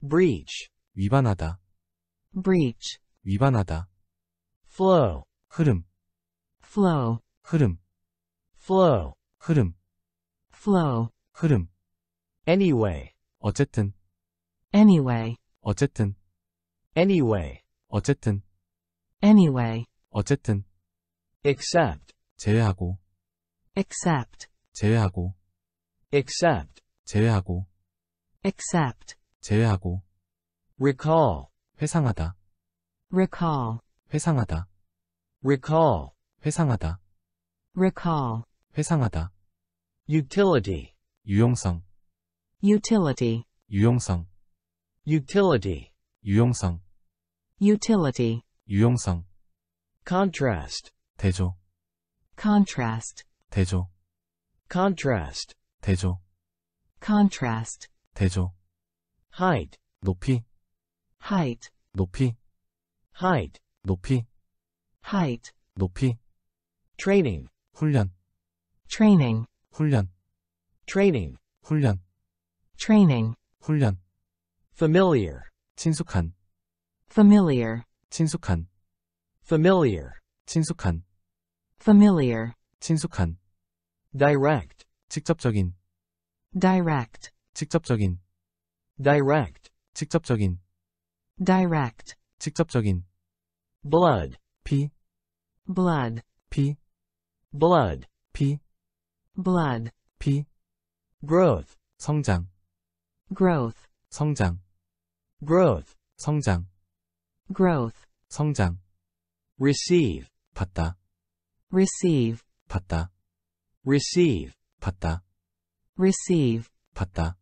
breach, 위반하다, breach, 위반하다, flow, 흐름, flow, 흐름, flow, 흐름, flow, 흐름, anyway, 어쨌든, anyway, 어쨌든, anyway, 어쨌든, anyway, 어쨌든, except, 제외하고, except, 제외하고, except, 제외하고, except, 제외하고, recall, 회상하다, recall, 회상하다, recall, 회상하다, recall, 회상하다, utility, 유용성, utility, 유용성, utility, 유용성, utility, 유용성, contrast, 대조, contrast, 대조, contrast, 대조, contrast, 대조, height, 높이, height, 높이, height, 높이, height, 높이, training, 훈련, training, 훈련, training, 훈련, training, 훈련, familiar, 친숙한, familiar, 친숙한, familiar, 친숙한, familiar, 친숙한, direct, 직접적인, direct, 직접적인, direct, 직접적인, direct, 직접적인, blood, 피, blood, 피, blood, 피, blood, 피, growth, 성장, growth, 성장, growth, 성장, growth, 성장, receive, 받다, receive, 받다, receive, 받다, receive, 받다,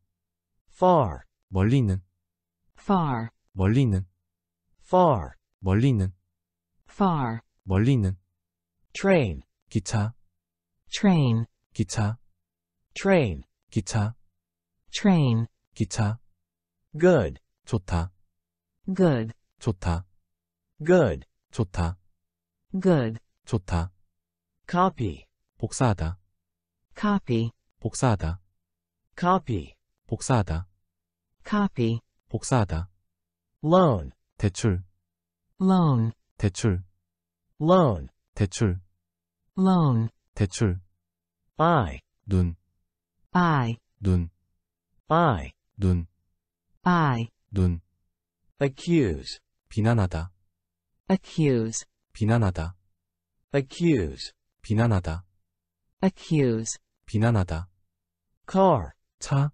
far, 멀리 있는, far, 멀리 있는, far, 멀리 있는, far, 멀리 있는, train, 기차, train, 기차, train, 기차, train, 기차, good, 좋다, good, 좋다, good, 좋다, good, 좋다, copy, 복사하다, copy, 복사하다, copy, 복사하다, copy, 복사하다, loan, 대출, loan, 대출, loan, 대출, loan, 대출, eye, 눈, eye, 눈, eye, 눈, eye, 눈, accuse, 비난하다, accuse, 비난하다, accuse, 비난하다, accuse, 비난하다, car, 차,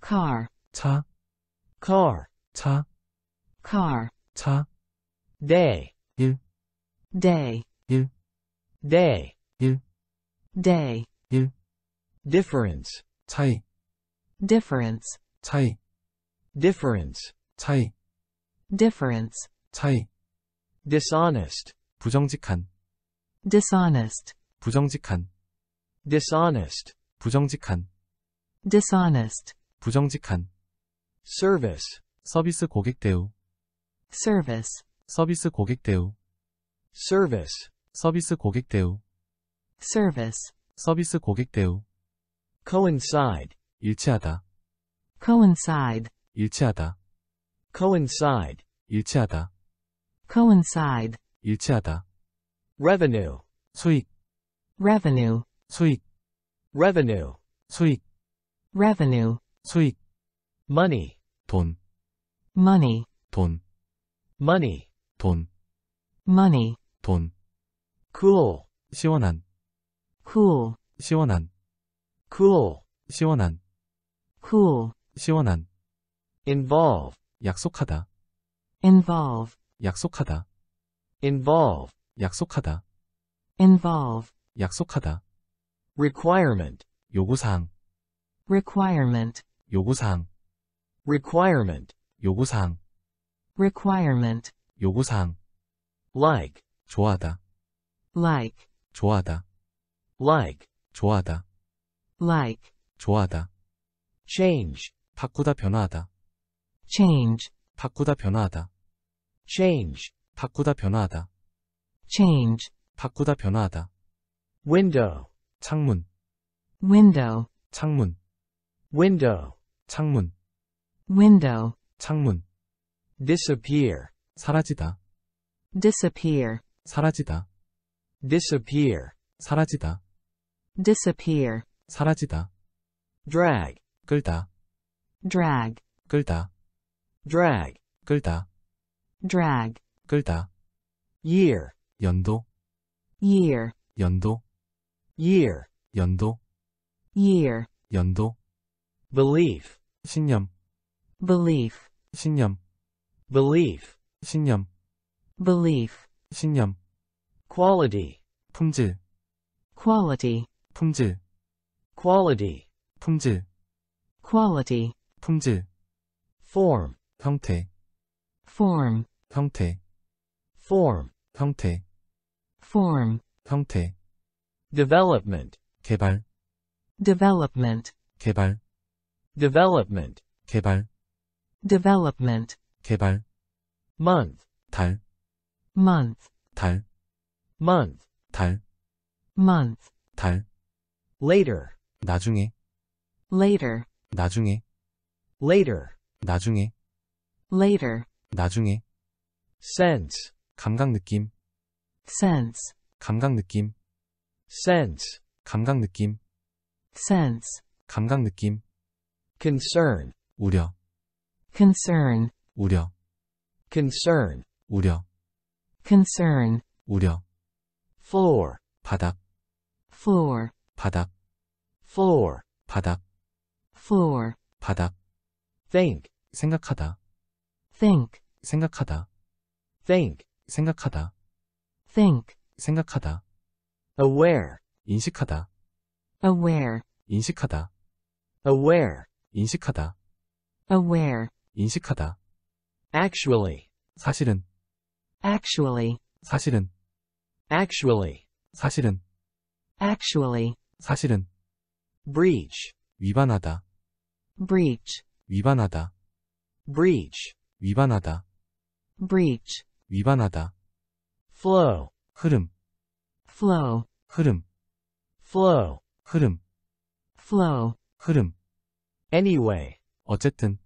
car, 차, car, 차, car, 차, day, 일, day, 일, day, 일, day, 일, difference, 차이, difference, 차이, difference, 차이, difference, 차이, dishonest, 부정직한, dishonest, 부정직한, dishonest, 부정직한, dishonest, 부정직한, service, 서비스 고객 대우, service, 서비스 고객 대우, service, 서비스 고객 대우, service, 서비스 고객 대우, coincide, 일치하다, coincide, 일치하다, coincide, 일치하다, coincide, 일치하다, revenue, 수익, revenue, 수익, revenue, 수익, revenue, 수익, money, 돈, money, 돈, money, 돈, money, 돈, cool, 시원한, cool, 시원한, cool, 시원한, cool, 시원한, Involve, 약속하다, involve, 약속하다, involve, 약속하다, involve, 약속하다, requirement, 요구사항, requirement, 요구사항, requirement, 요구사항, requirement, 요구사항, like, 좋아하다, like, 좋아하다, like, 좋아하다, like, 좋아하다, change, 바꾸다 변화하다, change, 바꾸다 변화하다, change, 바꾸다 변화하다, change, 바꾸다 변화하다, window, 창문, window, 창문, window, 창문, window, 창문, disappear, 사라지다, disappear, 사라지다, disappear, 사라지다, disappear, 사라지다, drag, 끌다, drag, 끌다, drag, 끌다, drag, 끌다, year, 연도, year, 연도, year, 연도, year, 연도, belief, 신념, belief, 신념, belief, 신념, belief, 신념, quality, 품질, quality, 품질, quality, 품질, quality, 품질, form, 형태, form, 형태, form, 형태, form, 형태, development, 개발, development, 개발, development, 개발, development, 개발, month, 달, month, 달, month, 달, month, 달, later, 나중에, later, 나중에, later, 나중에, later, 나중에, sense, 감각 느낌, sense, 감각 느낌, sense, 감각 느낌, sense, 감각 느낌, concern, 우려, concern, 우려, concern, 우려, concern, 우려, floor, 바닥, floor, 바닥, floor, 바닥, floor, 바닥, think, 생각하다, think, 생각하다, think, 생각하다, think, 생각하다, aware, 인식하다, aware, 인식하다, aware, 인식하다, aware, 인식하다, actually, 사실은, actually, 사실은, actually, 사실은, actually, 사실은, breach, 위반하다, breach, 위반하다, breach, 위반하다, breach, 위반하다, flow, 흐름, flow, 흐름, flow, 흐름, flow, 흐름, anyway, 어쨌든,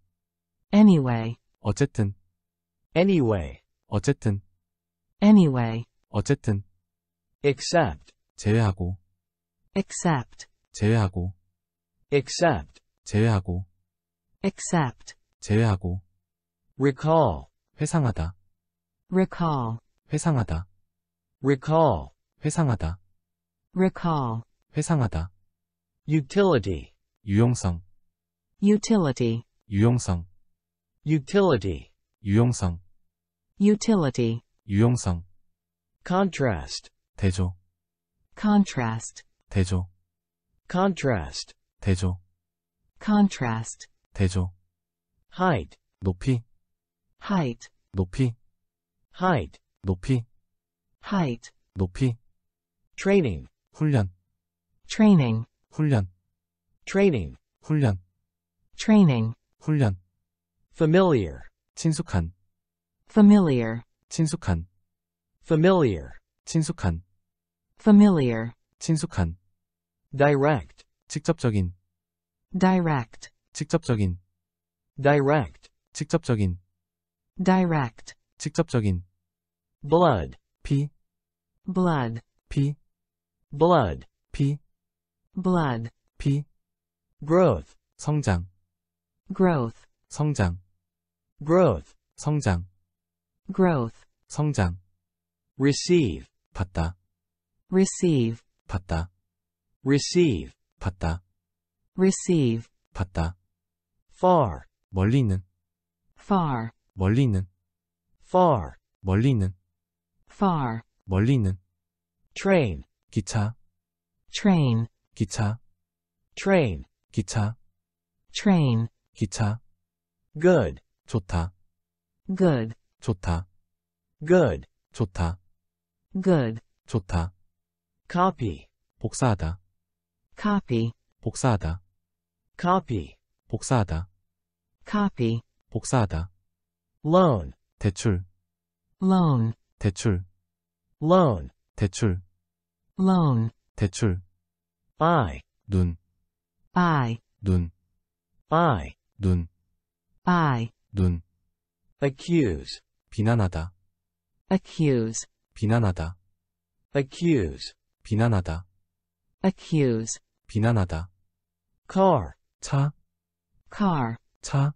anyway, 어쨌든, anyway, 어쨌든, anyway, 어쨌든, except, 제외하고, except, 제외하고, except, 제외하고, except, 제외하고, 회상하다, recall, 회상하다, recall, 회상하다, recall, 회상하다, utility, 유용성, utility, 유용성, utility, 유용성, utility, 유용성, contrast, 대조, contrast, 대조, contrast, 대조, contrast, 대조, height, 높이, height, 높이, height, 높이, height, 높이, training, 훈련, training, 훈련, training, 훈련, training, 훈련, familiar, 친숙한, familiar, 친숙한, familiar, 친숙한, familiar, 친숙한, direct, 직접적인, direct, 직접적인, direct, 직접적인, direct, 직접적인, blood, 피, blood, 피, blood, 피, blood, 피, growth, 성장, growth, 성장, growth, 성장, growth, 성장, receive, 받다, receive, 받다, receive, 받다, receive, 받다, far, 멀리 있는, far, 멀리 있는, far, 멀리 있는, far, 멀리 있는, train, 기차, train, 기차, train, 기차, train, 기차, good, 좋다, good, 좋다, good, 좋다, good, 좋다, copy, 복사하다, copy, 복사하다, copy, 복사하다, copy, 복사하다, loan, 대출, loan, 대출, loan, 대출, loan, 대출, eye, 눈, eye, 눈, eye, 눈, eye, 눈, accuse, 비난하다, accuse, 비난하다, accuse, 비난하다, accuse, 비난하다, car, 차, car, 차,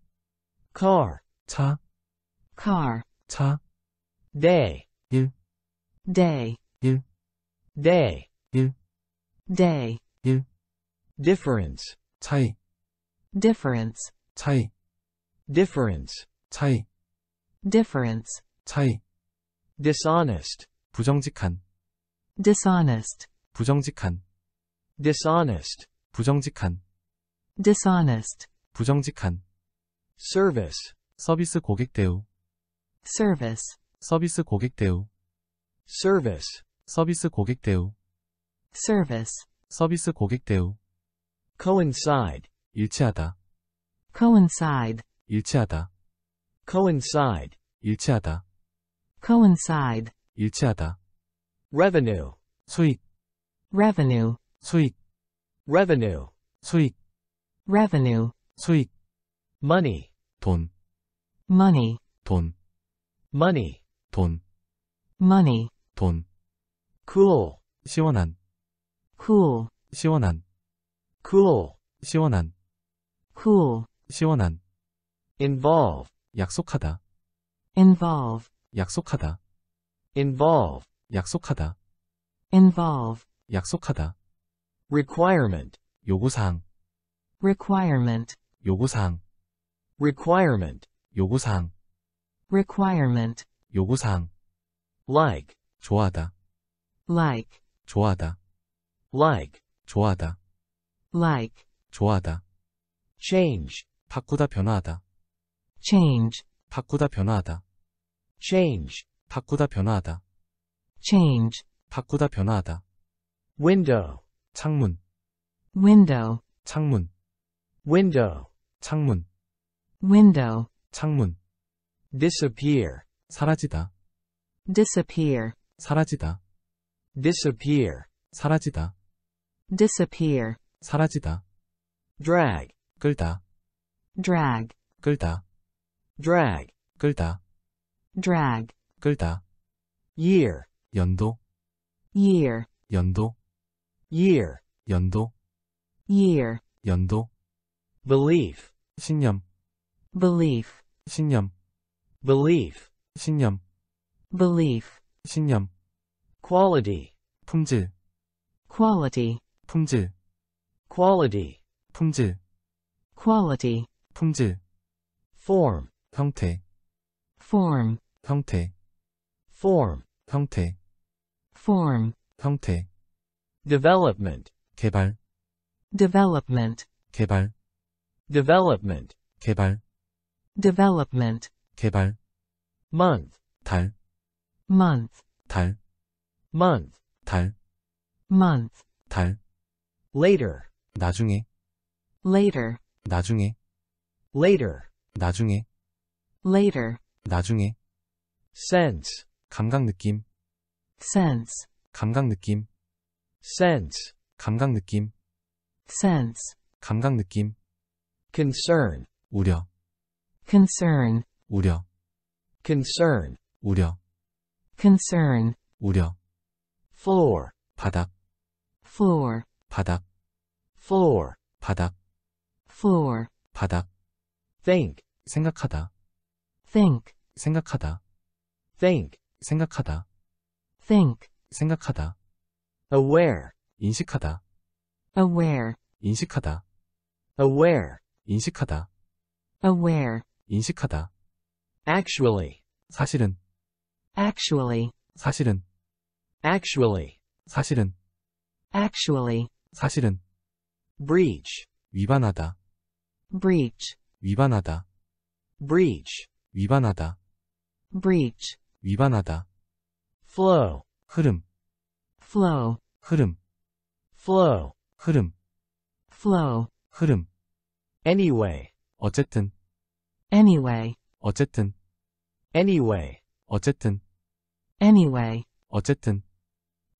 car, 차, car, 차, day, day, day, day, difference, 차이, difference, 차이, difference, 차이, difference, 차이, dishonest, 부정직한, dishonest, 부정직한, dishonest, 부정직한, dishonest, 부정직한, service, 서비스 고객 대우, service, 서비스 고객 대우, service, 서비스 고객 대우, service, 서비스 고객 대우, coincide, 일치하다, coincide, 일치하다, coincide, 일치하다, coincide, revenue, 일치하다, 수익, revenue, 수익, revenue, 수익, revenue, 수익, money, 돈, money, 돈, Money, 돈, money, 돈, cool, 시원한, cool, 시원한, cool, 시원한, cool, 시원한, involve, 약속하다, involve, 약속하다, involve, 약속하다, involve, 약속하다, requirement, 요구사항, requirement, 요구사항, requirement, 요구사항, requirement, 요구사항, like, 좋아하다, like, 좋아하다, like, 좋아하다, like, 좋아하다, change, 바꾸다 변화하다, change, 바꾸다 변화하다, change, 바꾸다 변화하다, change, 바꾸다 변화하다, window, 창문, window, 창문, window, 창문, window, 창문, disappear, 사라지다, disappear, 사라지다, disappear, 사라지다, disappear, 사라지다, drag, 끌다, drag, 끌다, drag, 끌다, drag, 끌다, year, 연도, year, 연도, year, 연도, year, 연도, belief, 신념, belief, 신념, belief, 신념, belief, 신념, quality, 품질, quality, 품질, quality, 품질, quality, 품질, form, 형태, form, 형태, form, 형태, form, 형태, development, 개발, development, 개발, development, 개발, development, 개발, month, 달, month, 달, month, 달, month, 달, later, 나중에, later, 나중에, later, 나중에, later, 나중에, sense, 감각 느낌, sense, 감각 느낌, sense, 감각 느낌, sense, 감각 느낌, concern, 우려, concern, 우려, concern, 우려, concern, 우려, floor, 바닥, floor, 바닥, floor, 바닥, floor, 바닥, think, 생각하다, think, 생각하다, think, 생각하다, think, 생각하다, aware, 인식하다, aware, 인식하다, aware, 인식하다, aware, 인식하다, actually, 사실은, actually, 사실은, actually, 사실은, actually, 사실은, breach, 위반하다, breach, 위반하다, breach, 위반하다, breach, 위반하다, flow, 흐름, flow, 흐름, flow, 흐름, flow, 흐름, anyway, 어쨌든, anyway, 어쨌든, anyway, 어쨌든, anyway, 어쨌든,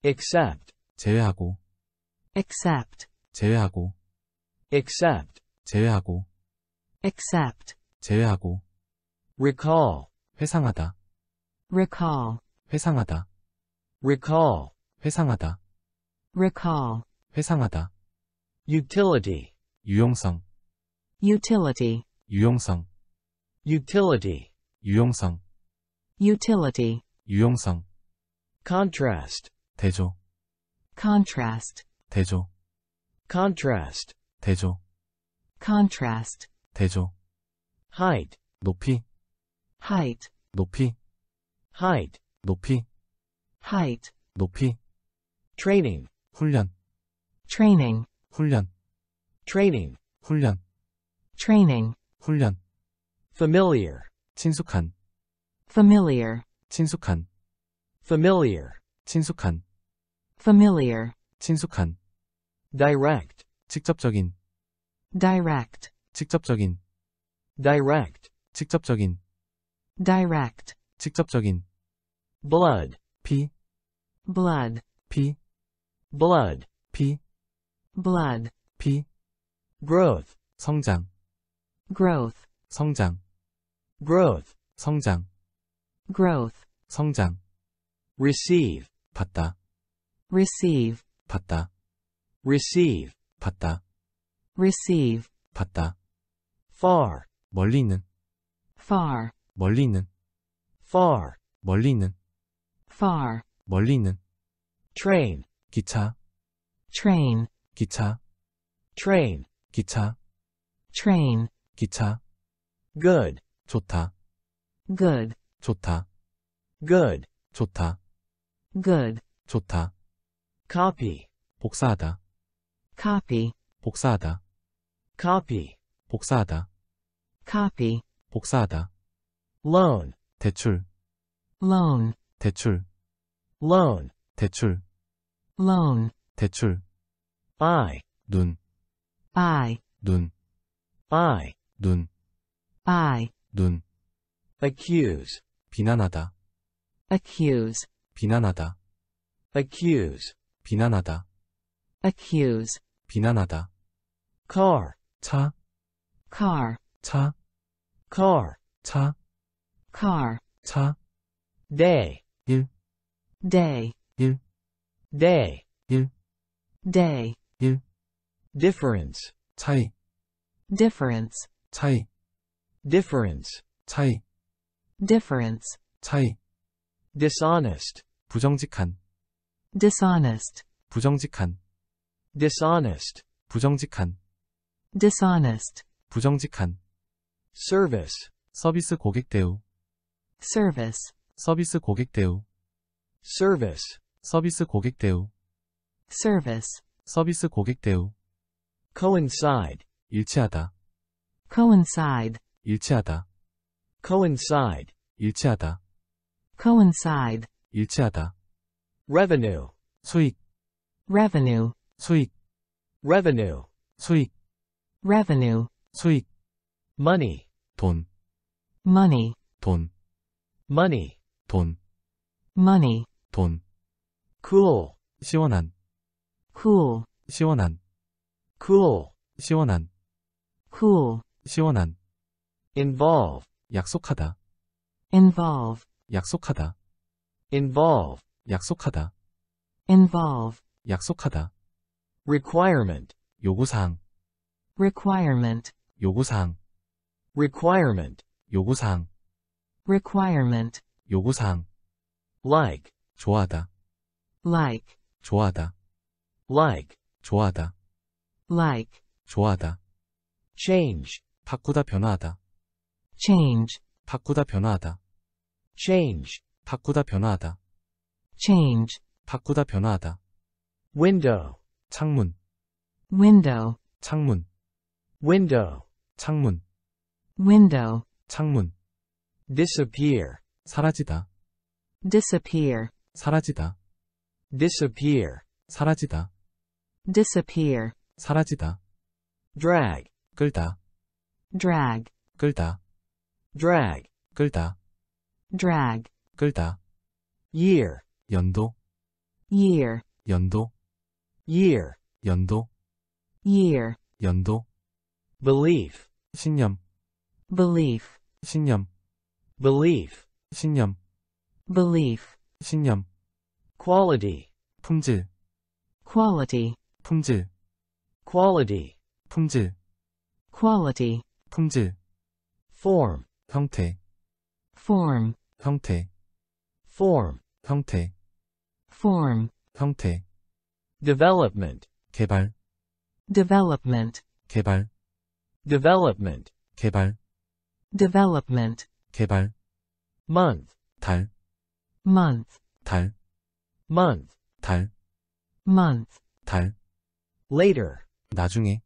except, 제외하고, except, 제외하고, except, 제외하고, except, 제외하고, recall, 회상하다, recall, 회상하다, recall, 회상하다, recall, 회상하다, utility, 유용성, utility, 유용성, utility, 유용성, utility, 유용성, contrast, 대조, contrast, 대조, contrast, 대조, contrast, 대조, height, 높이, height, 높이, height, 높이, height, 높이, training, 훈련, training, 훈련, training, 훈련, training, 훈련, familiar, 친숙한, familiar, 친숙한, familiar, 친숙한, familiar, 친숙한, direct, 직접적인, direct, 직접적인, direct, 직접적인, direct, 직접적인, blood, 피, blood, 피, blood, 피, blood, 피, growth, 성장, growth, 성장, growth, 성장, growth, 성장, receive, 받다, receive, 받다, receive, 받다, receive, 받다, far, 멀리 있는, far, 멀리 있는, far, 멀리 있는, far, 멀리 있는, train, 기차, train, 기차, train, 기차, train, 기차, good, 좋다, good, 좋다, good, 좋다, good, 좋다, copy, 복사하다, copy, 복사하다, copy, 복사하다, copy, 복사하다, loan, 대출, loan, 대출, loan, 대출, loan, 대출, eye, 눈, eye, 눈, eye, 눈, eye, 눈, accuse, 비난하다, accuse, 비난하다, accuse, 비난하다, accuse, 비난하다, car, 차, car, 차, car, 차, car, 차, day, 일, day, 일, day, 일, day, 일, difference, 차이, difference, 차이, difference, 차이, difference, 차이, dishonest, 부정직한, dishonest, 부정직한, dishonest, 부정직한, dishonest, 부정직한, service, 서비스 고객 대우, service, 서비스 고객 대우, service, 서비스 고객 대우, service, 서비스 고객 대우, coincide, 일치하다, coincide, 일치하다, coincide, 일치하다, coincide, 일치하다, revenue, 수익, revenue, 수익, revenue, 수익, revenue, 수익, money, 돈, money, 돈, money, 돈, money, 돈, cool, 시원한, cool, 시원한, cool, 시원한, cool, 시원한, involve, 약속하다, involve, 약속하다, involve, 약속하다, involve, 약속하다, requirement, 요구사항, requirement, 요구사항, requirement, 요구사항, requirement, 요구사항, like, 좋아하다, like, 좋아하다, like, 좋아하다, like, 좋아하다, change, 바꾸다 변화하다, change, 바꾸다 변화하다, change, 바꾸다 변화하다, change, 바꾸다 변화하다, window, 창문, window, 창문, window, 창문, window, 창문, disappear, 사라지다, disappear, 사라지다, disappear, 사라지다, disappear, 사라지다, drag, 끌다, drag, 끌다, drag, 끌다, drag, 끌다, year, 연도, year, 연도, year, 연도, year, 연도, belief, 신념, belief, 신념, belief, 신념, belief, 신념, quality, 품질, quality, 품질, quality, 품질, quality, 품질, form, 형태, form, 형태, form, 형태, form, 형태, development, 개발, development, 개발, development, 개발, development, 개발, month, 달, month, 달, month, 달, month, 달, later, 나중에,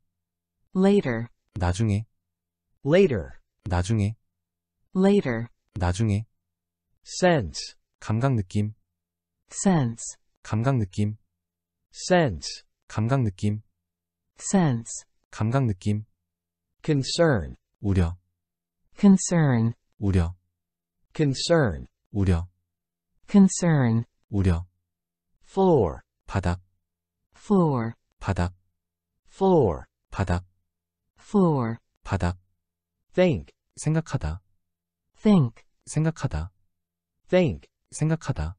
later, 나중에, later, 나중에, later, 나중에, sense, 감각 느낌, sense, 감각 느낌, sense, 감각 느낌, sense, 감각 느낌, concern, 우려, concern, 우려, concern, 우려, concern, 우려, floor, 바닥, floor, 바닥, floor, 바닥, floor, 바닥, think, 생각하다, think, 생각하다, think, 생각하다,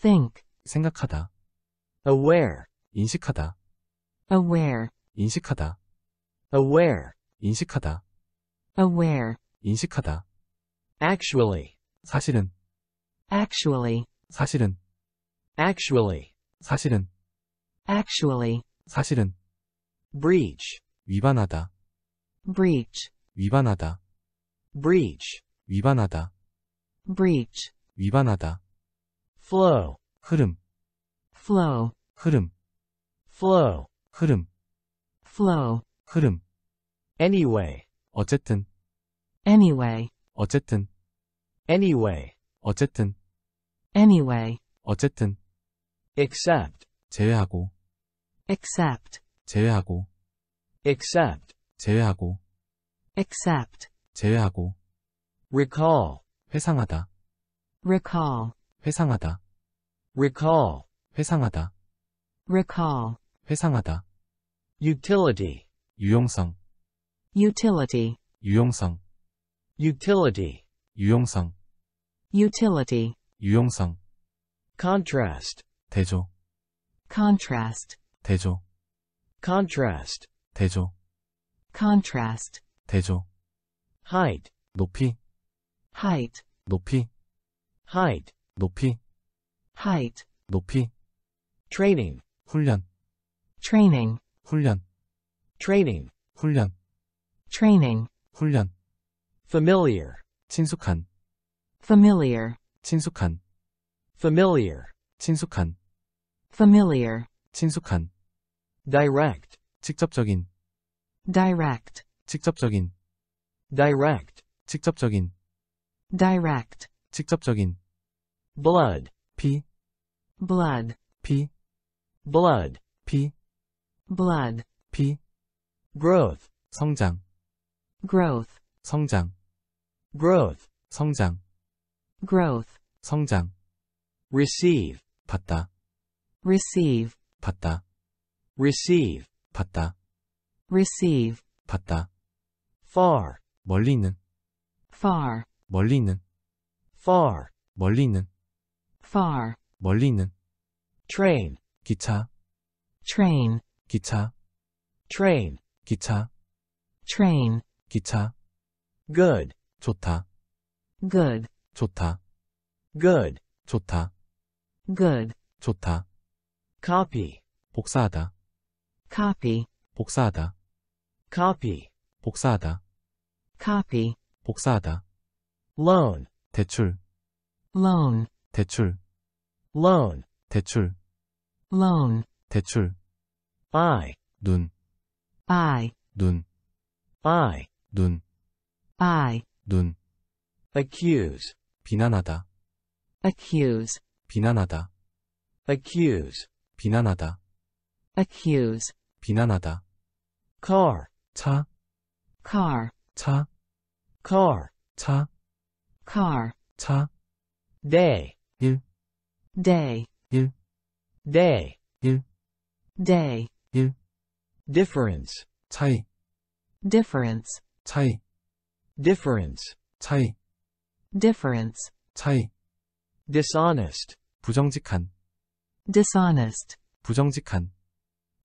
think, 생각하다, aware, 인식하다, aware, 인식하다, aware, 인식하다, aware, 인식하다, actually, 사실은, actually, 사실은, actually, 사실은, actually, 사실은, breach, 위반하다, breach, 위반하다, breach, 위반하다, breach, 위반하다, flow, 흐름, flow, 흐름, flow, 흐름, flow, 흐름, anyway, 어쨌든, anyway, 어쨌든, anyway, 어쨌든, anyway, 어쨌든, except, 제외하고, except, 제외하고, except, 제외하고, except, 제외하고, 회상하다, recall, 회상하다, recall, 회상하다, recall, 회상하다, utility, 유용성, utility, 유용성, utility, 유용성, utility, 유용성, contrast, 대조, contrast, 대조, contrast, 대조, contrast, 대조, height, 높이, height, 높이, height, 높이, height, 높이, training, 훈련, training, 훈련, training, 훈련, training, 훈련, familiar, 친숙한, familiar, 친숙한, familiar, 친숙한, familiar, 친숙한, direct, 직접적인, direct, 직접적인, direct, 직접적인, direct, 직접적인, blood, 피, blood, 피, blood, 피, blood, 피, growth, 성장, growth, 성장, growth, 성장, growth, 성장, receive, 받다, receive, 받다, receive, 받다, receive, 받다, far, 멀리 있는, far, 멀리 있는, far, 멀리 있는, far, 멀리 있는, train, 기차, train, 기차, train, 기차, train, 기차, good, 좋다, good, 좋다, good, 좋다, good, 좋다, copy, 복사하다, copy, 복사하다, copy, 복사하다, copy, 복사하다, loan, 대출, loan, 대출, loan, 대출, loan, 대출, eye, 눈, eye, 눈, eye, 눈, eye, 눈, accuse, 비난하다, accuse, 비난하다, accuse, 비난하다, accuse, 비난하다, car, 차, car, 차, car, 차, car, 차, day, 일, day, 일, day, 일, day, 일, difference, 차이, difference, 차이, difference, 차이, difference, 차이, dishonest, 부정직한, dishonest, 부정직한,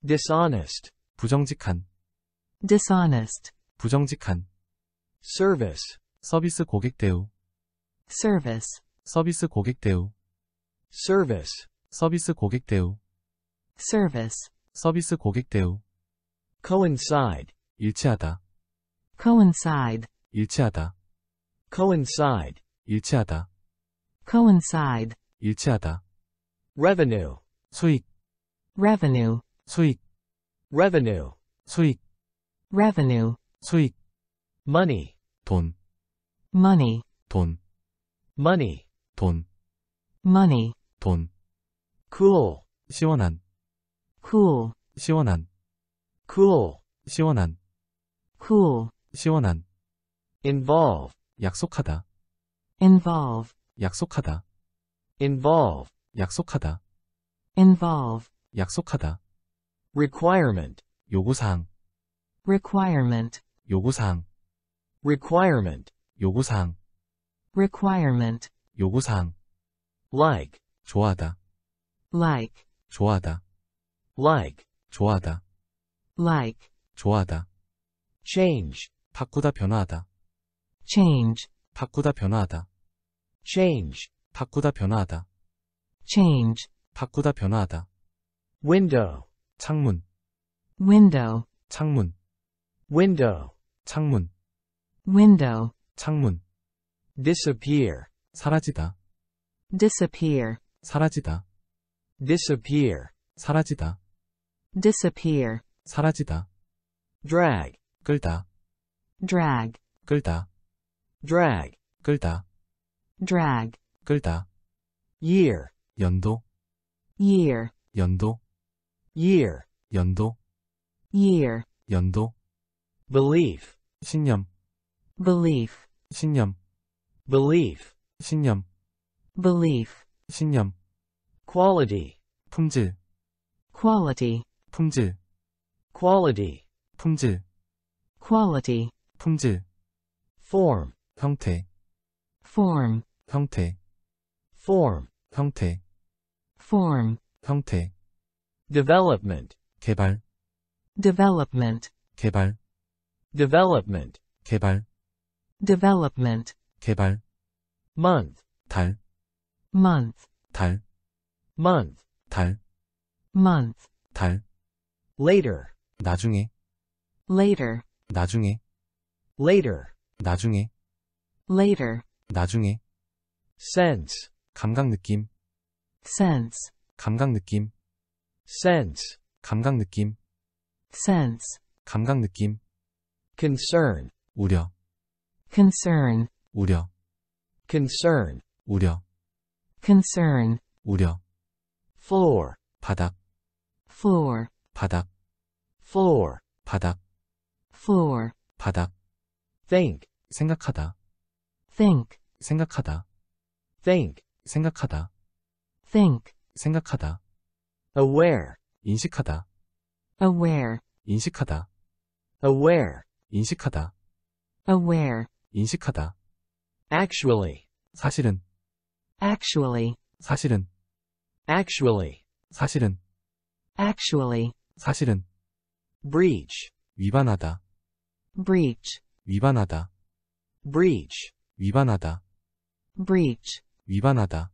dishonest, 부정직한, dishonest, 부정직한, service, 서비스 고객 대우, service, 서비스 고객 대우, service, 서비스 고객 대우, service, 서비스 고객 대우, coincide, 일치하다, coincide, 일치하다, coincide, 일치하다, coincide, revenue, 일치하다, 수익, revenue, 수익, revenue, 수익, revenue, 수익, money, 돈, money, 돈, Money, 돈, money, 돈, cool, 시원한, cool, 시원한, cool, 시원한, cool, 시원한, involve, 약속하다, involve, 약속하다, involve, 약속하다, involve, 약속하다, requirement, 요구사항, requirement, 요구사항, requirement, 요구사항, requirement, 요구사항, like, 좋아하다, like, 좋아하다, like, 좋아하다, like, 좋아하다, change, 바꾸다 변화하다, change, 바꾸다 변화하다, change, 바꾸다 변화하다, change, 바꾸다 변화하다, window, 창문, window, 창문, window, 창문, window, 창문, disappear, 사라지다, disappear, 사라지다, disappear, 사라지다, disappear, 사라지다, drag, 끌다, drag, 끌다, drag, 끌다, drag, 끌다, year, 연도, year, 연도, year, 연도, year, 연도, belief, 신념, belief, 신념, belief, 신념, belief, 신념, quality, 품질, quality, 품질, quality, 품질, quality, 품질, form, 형태, form, 형태, form, 형태, form, 형태, development, 개발, development, 개발, development, 개발, development, 개발, month, 달, month, 달, month, 달, month, 달, later, 나중에, later, 나중에, later, 나중에, later, 나중에, sense, 감각 느낌, sense, 감각 느낌, sense, 감각 느낌, sense, 감각 느낌, concern, 우려, concern, 우려, concern, 우려, concern, 우려, floor, 바닥, floor, 바닥, floor, 바닥, floor, 바닥, think, 생각하다, think, 생각하다, think, 생각하다, think, 생각하다, aware, 인식하다, aware, 인식하다, aware, 인식하다, aware, 인식하다, actually, 사실은, actually, 사실은, actually, 사실은, actually, 사실은, breach, 위반하다, breach, 위반하다, breach, 위반하다, breach, 위반하다,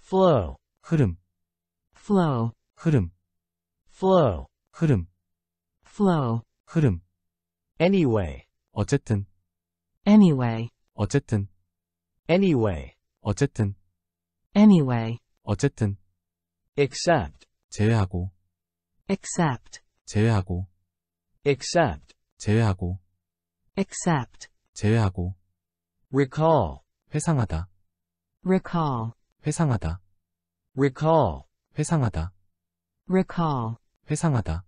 flow, 흐름, flow, 흐름, flow, 흐름, flow, 흐름, anyway, 어쨌든, anyway, 어쨌든, anyway, 어쨌든, anyway, 어쨌든, except, 제외하고, except, 제외하고, Except. 제외하고, except, 제외하고, Recall. 회상하다, recall, 회상하다, Recall. 회상하다, recall, 회상하다,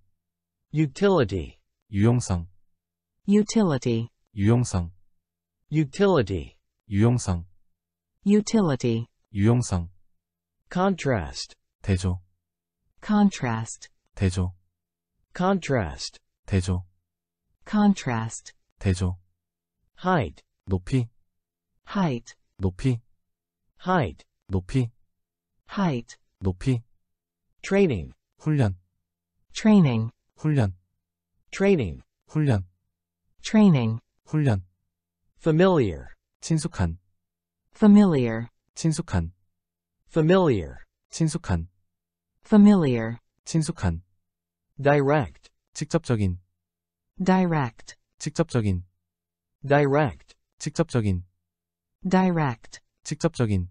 Utility. 유용성, utility, 유용성, Utility. 유용성, utility, 유용성, Contrast. 대조, contrast, 대조, Contrast. 대조, contrast, 대조, Height. 높이, height, 높이, Height. 높이, height, 높이, Training. 훈련, training, 훈련, Training. 훈련, training, 훈련, Familiar. 친숙한, familiar, 친숙한, Familiar. 친숙한, familiar, 친숙한, Direct. 직접적인, direct, 직접적인, Direct. 직접적인, direct, 직접적인,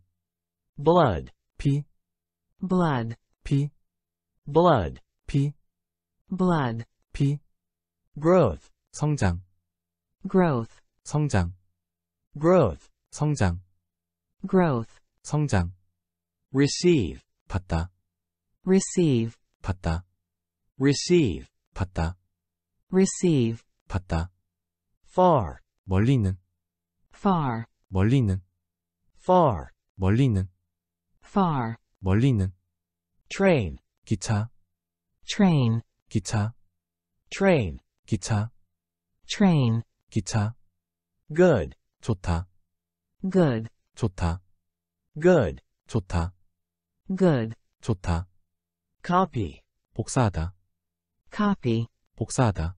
Blood. 피, blood, 피, Blood. 피, blood, 피, Growth. 성장, growth, 성장, Growth. 성장, growth, 성장, Receive. 받다, receive, 받다, Receive. 받다, receive, 받다, Far. 멀리 있는, far, 멀리 있는, Far. 멀리 있는, far, 멀리 있는, Train. 기차, train, 기차, Train. 기차, train, 기차, Good. 좋다, good, 좋다, Good. 좋다, good, 좋다, Copy. 복사하다, copy, 복사하다,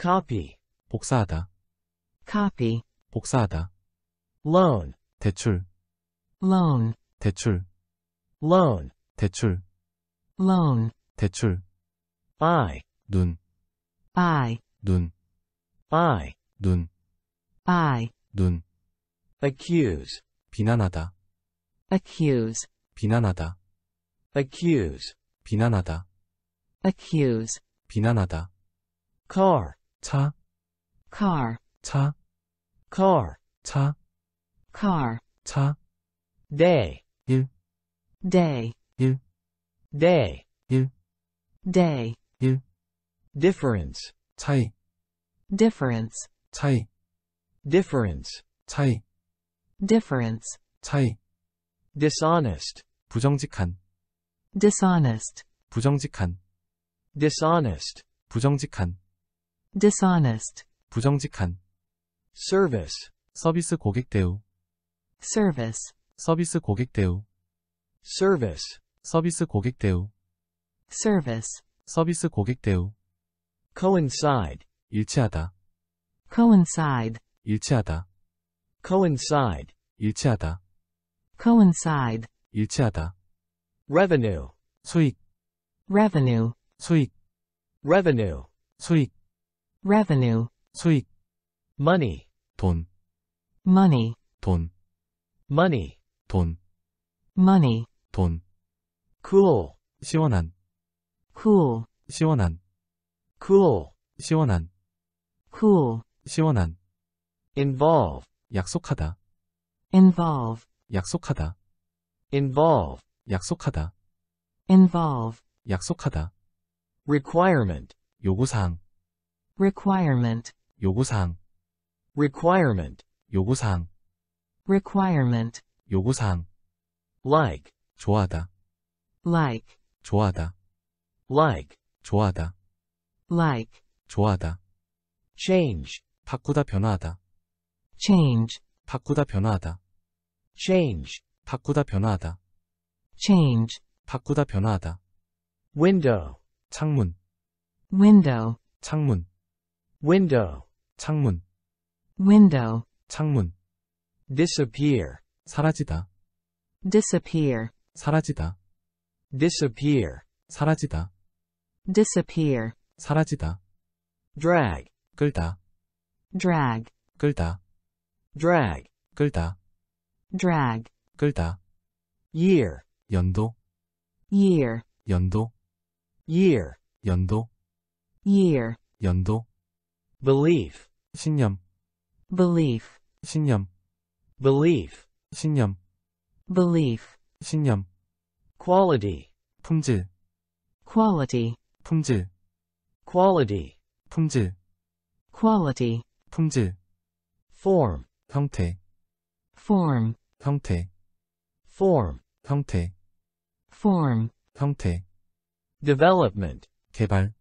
Copy. 복사하다, copy, 복사하다, Loan. 대출, loan, 대출, Loan. 대출, loan, 대출, Eye. 눈, eye, 눈, Eye. 눈, eye, 눈, Accuse. 비난하다, accuse, 비난하다, Accuse. 비난하다, accuse, 비난하다, Car. 차, car, 차, Car. 차, car, 차, Day. 일, day, 일, Day. 일, day, 일, Difference. 차이, difference, 차이, Difference. 차이, difference, 차이, Dishonest. 부정직한, dishonest, 부정직한, Dishonest. 부정직한, dishonest, 부정직한, Service. 서비스 고객 대우, service, 서비스 고객 대우, Service. 서비스 고객 대우, service, 서비스 고객 대우, Coincide. 일치하다, coincide, 일치하다, Coincide. 일치하다, coincide, 일치하다, Revenue. 수익, revenue, 수익, Revenue. 수익, revenue, 수익, Money. 돈, money, 돈, Money. 돈, money, 돈, Cool. 시원한, cool, 시원한, Cool. 시원한, cool, 시원한, Involve. 약속하다, involve, 약속하다, Involve. 약속하다, involve, 약속하다, Requirement. 요구사항, requirement, 요구사항, Requirement. 요구사항, requirement, 요구사항, Like. 좋아하다, like, 좋아하다, Like. 좋아하다, like, 좋아하다, Change. 바꾸다 변화하다, change, 바꾸다 변화하다, Change. 바꾸다 변화하다, change, 바꾸다 변화하다, Window. 창문, window, 창문, Window. 창문, window, 창문, Disappear. 사라지다, disappear, 사라지다, Disappear. 사라지다, disappear, 사라지다, Drag. 끌다, drag, 끌다, Drag. 끌다, drag, 끌다, Year. 연도, year, 연도, Year. 연도, year, 연도, belief, 신념, belief, 신념, belief, 신념, belief, 신념, quality, 품질, quality, 품질, quality, 품질, quality, 품질, form, 형태, form, 형태, form, 형태, form, 형태, development, 개발,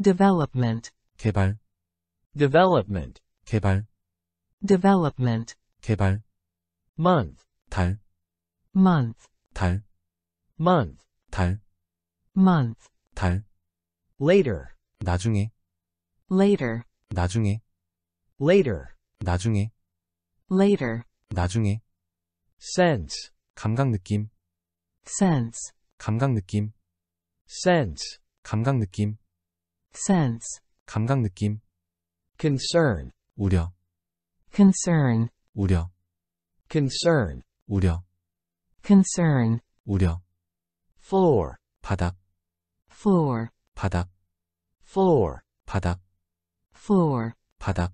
development, 개발, development, 개발, development, 개발, month, 달, month, 달, month, 달, month, 달, later, 나중에, later, 나중에, later, 나중에, later, 나중에, sense, 감각 느낌, sense, 감각 느낌, sense, 감각 느낌, sense, 감각 느낌, concern, 우려, concern, 우려, concern, 우려, concern, 우려, floor, 바닥, floor, 바닥, floor, 바닥, floor, 바닥,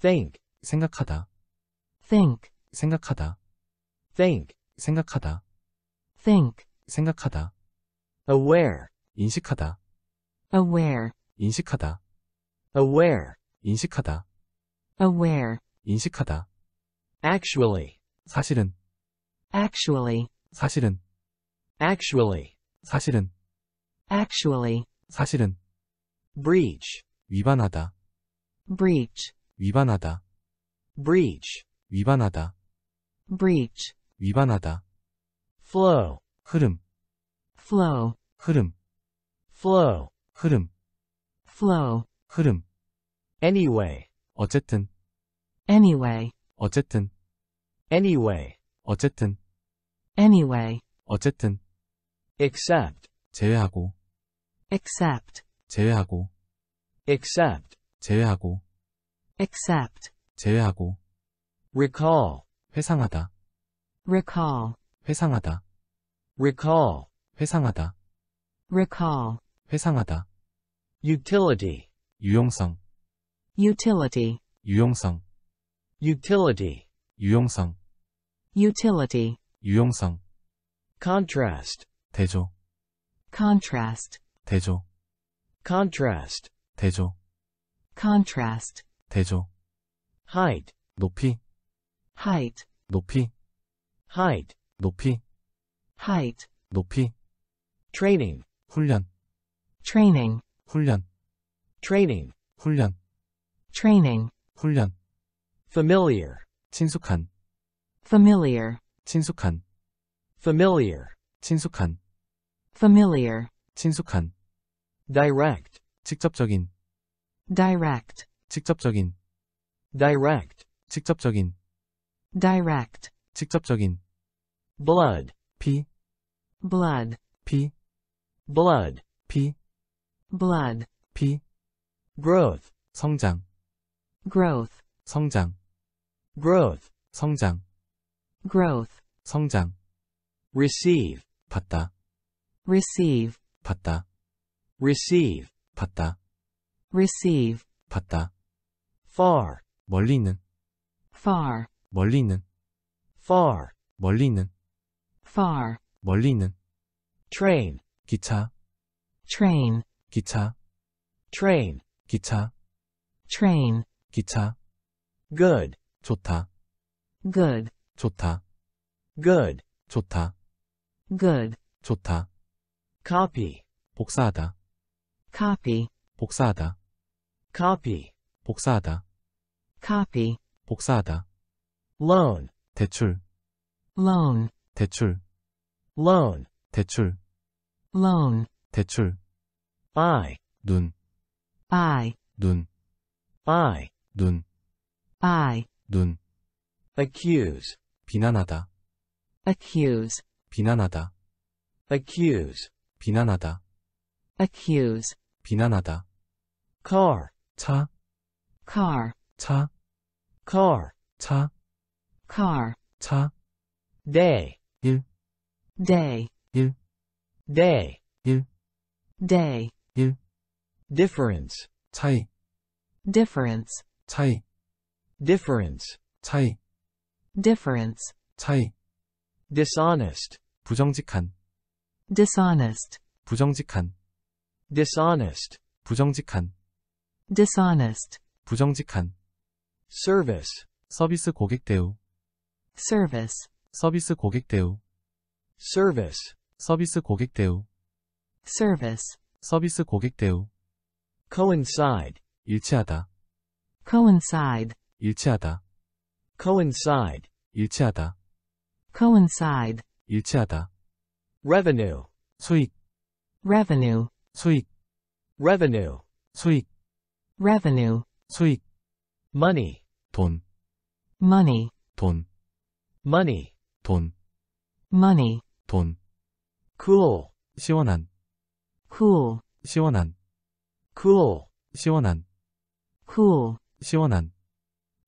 think, 생각하다, think, 생각하다, think, 생각하다, think, 생각하다, aware, 인식하다, aware, 인식하다, aware, 인식하다, aware, 인식하다, actually, 사실은, actually, 사실은, actually, 사실은, actually, 사실은, breach, 위반하다, breach, 위반하다, breach, 위반하다, breach, 위반하다, flow, 흐름, flow, 흐름, flow, 흐름, flow, 흐름, anyway, 어쨌든, anyway, 어쨌든, anyway, 어쨌든, anyway, 어쨌든, except, 제외하고, except, 제외하고, except, 제외하고, except, 제외하고, 회상하다, recall, 회상하다, recall, 회상하다, recall, 회상하다, utility, 유용성, utility, 유용성, utility, 유용성, utility, 유용성, contrast, 대조, contrast, 대조, contrast, 대조, contrast, 대조, height, 높이, height, 높이, height, 높이, height, 높이, training, 훈련, training, 훈련, training, 훈련, training, 훈련, familiar, 친숙한, familiar, 친숙한, familiar, 친숙한, familiar, 친숙한, direct, 직접적인, direct, 직접적인, direct, 직접적인, direct, 직접적인, blood, 피, blood, 피, blood, 피, blood, 피, growth, 성장, growth, 성장, growth, 성장, growth, 성장, receive, 받다, receive, 받다, receive, 받다, receive, 받다, far, 멀리 있는, far, 멀리 있는, far, 멀리 있는, far, 멀리 있는, train, 기차, train, 기차, train, 기차, train, 기차, good, 좋다, good, 좋다, good, 좋다, good, 좋다, copy, 복사하다, copy, 복사하다, copy, 복사하다, copy, 복사하다, loan, 대출, loan, 대출, loan, 대출, loan, 대출, eye, 눈, eye, 눈, eye, 눈, eye, 눈, accuse, 비난하다, accuse, 비난하다, accuse, 비난하다, accuse, 비난하다, car, 차, car, 차, car, 차, car, 차, day, 일, day, day, 일, day, 일, difference, 차이, difference, 차이, difference, 차이, difference, 차이, dishonest, 부정직한, dishonest, 부정직한, dishonest, 부정직한, dishonest, 부정직한, service, 서비스 고객 대우, service, 서비스 고객 대우, service, 서비스 고객 대우, service, 서비스 고객 대우, coincide, 일치하다, coincide, 일치하다, coincide, 일치하다, coincide, revenue, 일치하다, 수익, revenue, 수익, revenue, 수익, revenue, 수익, money, 돈, money, 돈, Money, 돈, money, 돈, cool, 시원한, cool, 시원한, cool, 시원한, cool, 시원한,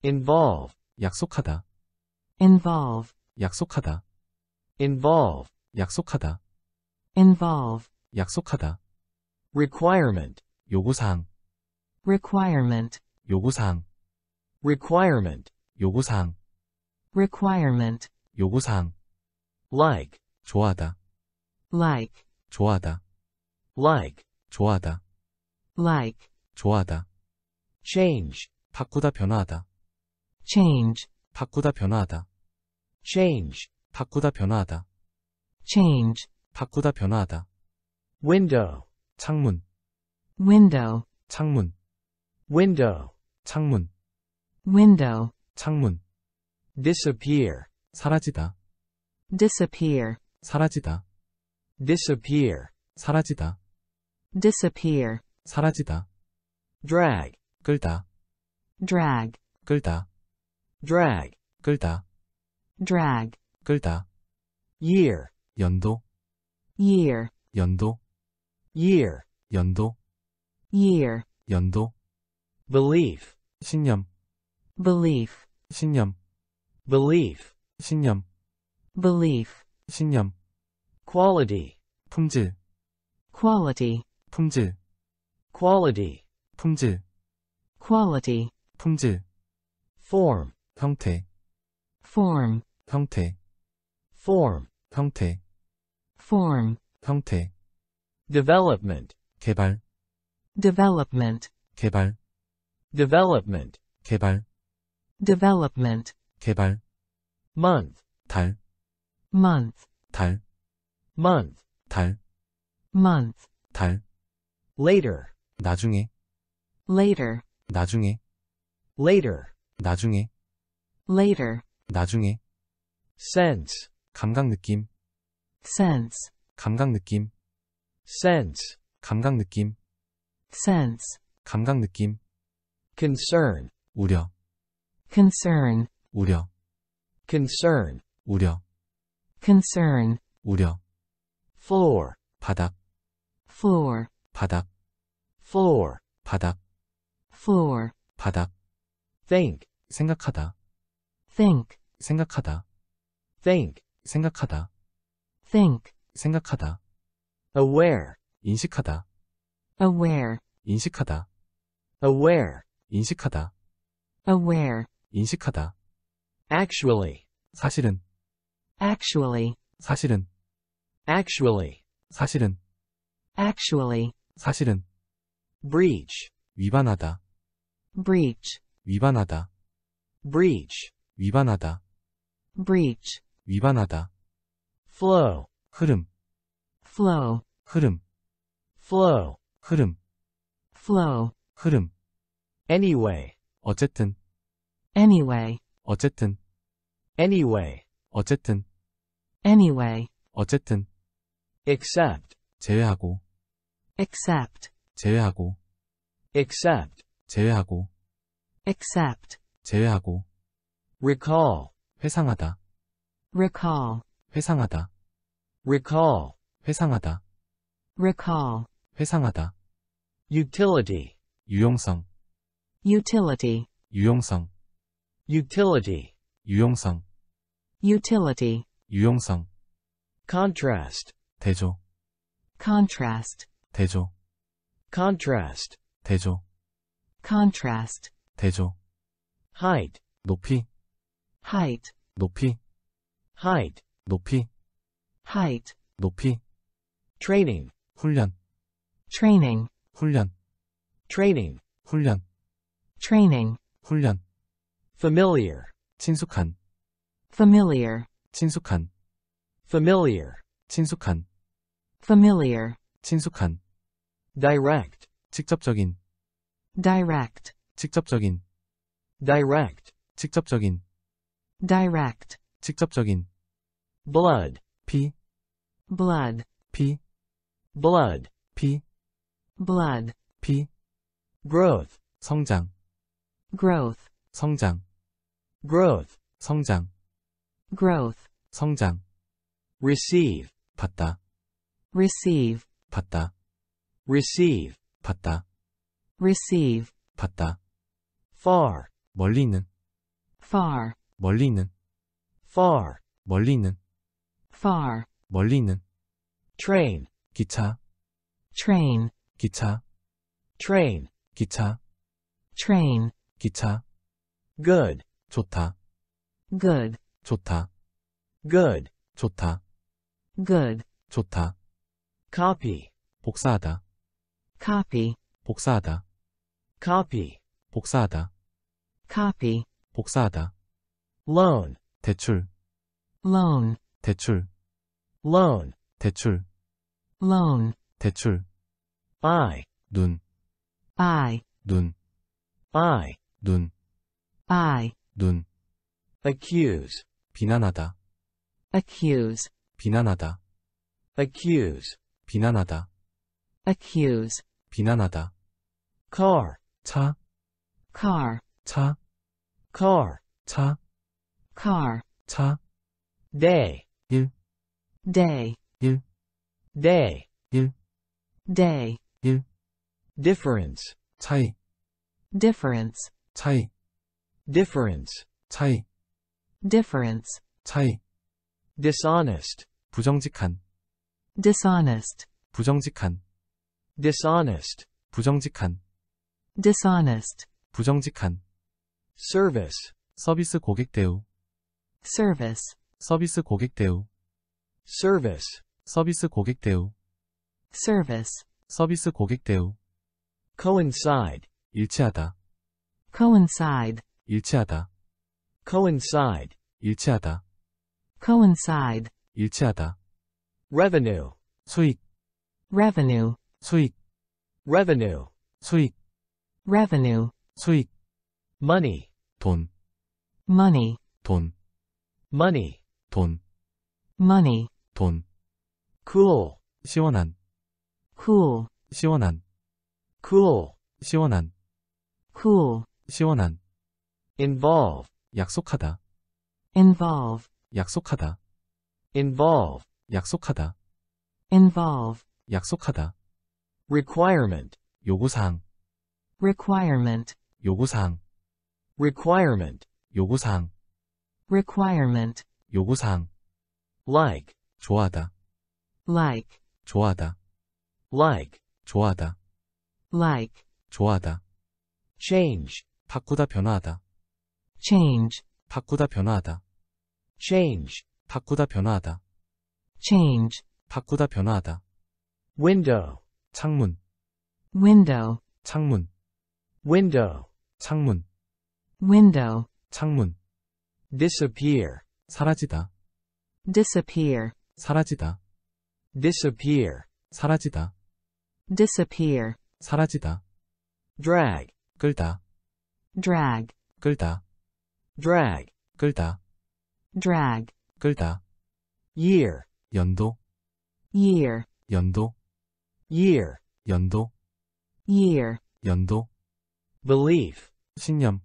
involve, 약속하다, involve, 약속하다, involve, 약속하다, involve, 약속하다, requirement, 요구사항, requirement, 요구사항, requirement, 요구사항, requirement, 요구사항, like, 좋아하다, like, 좋아하다, like, 좋아하다, like, 좋아하다, change, 바꾸다 변화하다, change, 바꾸다 변화하다, change, 바꾸다 변화하다, change, 바꾸다 변화하다, window, 창문, window, 창문, window, 창문, window, 창문, disappear, 사라지다, disappear, 사라지다, disappear, 사라지다, disappear, 사라지다, drag, 끌다, drag, 끌다, drag, 끌다, drag, 끌다, year, 연도, year, 연도, year, 연도, year, 연도, belief, 신념, belief, 신념, belief, 신념, belief, 신념, quality, 품질, quality, 품질, quality, 품질, quality, 품질, form, 형태, form, 형태, form, 형태, form, 형태, development, 개발, development, 개발, development, 개발, development, 개발, month, 달, month, 달, month, 달, month, 달, later, 나중에, later, 나중에, later, 나중에, later, 나중에, sense, 감각 느낌, sense, 감각 느낌, sense, 감각 느낌, sense, 감각 느낌, concern, 우려, concern, 우려, concern, 우려, concern, 우려, floor, 바닥, floor, 바닥, floor, 바닥, floor, 바닥, think, 생각하다, think, 생각하다, think, 생각하다, think, 생각하다, aware, 인식하다, aware, 인식하다, aware, 인식하다, aware, 인식하다, actually, 사실은, actually, 사실은, actually, 사실은, actually, 사실은, breach, 위반하다, breach, 위반하다, breach, 위반하다, breach, 위반하다, flow, 흐름, flow, 흐름, flow, 흐름, flow, 흐름, anyway, 어쨌든, anyway, 어쨌든, anyway, 어쨌든, anyway, 어쨌든, except, 제외하고, except, 제외하고, except, 제외하고, except, 제외하고, recall, 회상하다, recall, 회상하다, recall, 회상하다, recall, 회상하다, utility, 유용성, utility, 유용성, utility, 유용성, utility, 유용성, contrast, 대조, contrast, 대조, contrast, 대조, contrast, 대조, height, 높이, height, 높이, height, 높이, height, 높이, training, 훈련, training, 훈련, training, 훈련, training, 훈련, familiar, 친숙한, familiar, 친숙한, familiar, 친숙한, familiar, 친숙한, direct, 직접적인, direct, 직접적인, direct, 직접적인, direct, 직접적인, blood, 피, blood, 피, blood, 피, blood, 피, growth, 성장, growth, 성장, growth, 성장, growth, 성장, receive, 받다, receive, 받다, receive, 받다, receive, 받다, far, 멀리 있는, far, 멀리 있는, far, 멀리 있는, far, 멀리 있는, train, 기차, train, 기차, train, 기차, train, 기차, good, 좋다, good, 좋다, good, 좋다, good, 좋다, copy, 복사하다, copy, 복사하다, copy, 복사하다, copy, 복사하다, loan, 대출, loan, 대출, loan, 대출, loan, 대출, eye, 눈, eye, 눈, eye, 눈, eye, 눈, accuse, 비난하다, accuse, 비난하다, accuse, 비난하다, accuse, 비난하다, car, 차, car, 차, car, 차, car, 차, day, 일, day, 일, day, 일, day, 일, difference, 차이, difference, 차이, difference, 차이, difference, 차이, dishonest, 부정직한, dishonest, 부정직한, dishonest, 부정직한, dishonest, 부정직한, service, 서비스 고객 대우, service, 서비스 고객 대우, service, 서비스 고객 대우, service, 서비스 고객 대우, coincide, 일치하다, coincide, 일치하다, coincide, 일치하다, coincide, 일치하다, revenue, 수익, revenue, 수익, revenue, 수익, revenue, 수익, money, 돈, money, 돈, money, 돈, money, 돈, cool, 시원한, cool, 시원한, cool, 시원한, cool, 시원한, involve, 약속하다, involve, 약속하다, involve, 약속하다, involve, 약속하다, requirement, 요구사항, requirement, 요구사항, requirement, 요구사항, requirement, 요구사항, like, 좋아하다, like, 좋아하다, like, 좋아하다, like, 좋아하다, change, 바꾸다 변화하다, change, 바꾸다 변화하다, change, 바꾸다 변화하다, change, 바꾸다 변화하다, window, 창문, window, 창문, window, 창문, window, 창문, disappear, 사라지다, disappear, 사라지다, disappear, 사라지다, disappear, 사라지다, drag, 끌다, drag, 끌다, drag, 끌다, drag, 끌다, year, 연도, year, 연도, year, 연도, year, 연도, belief, 신념,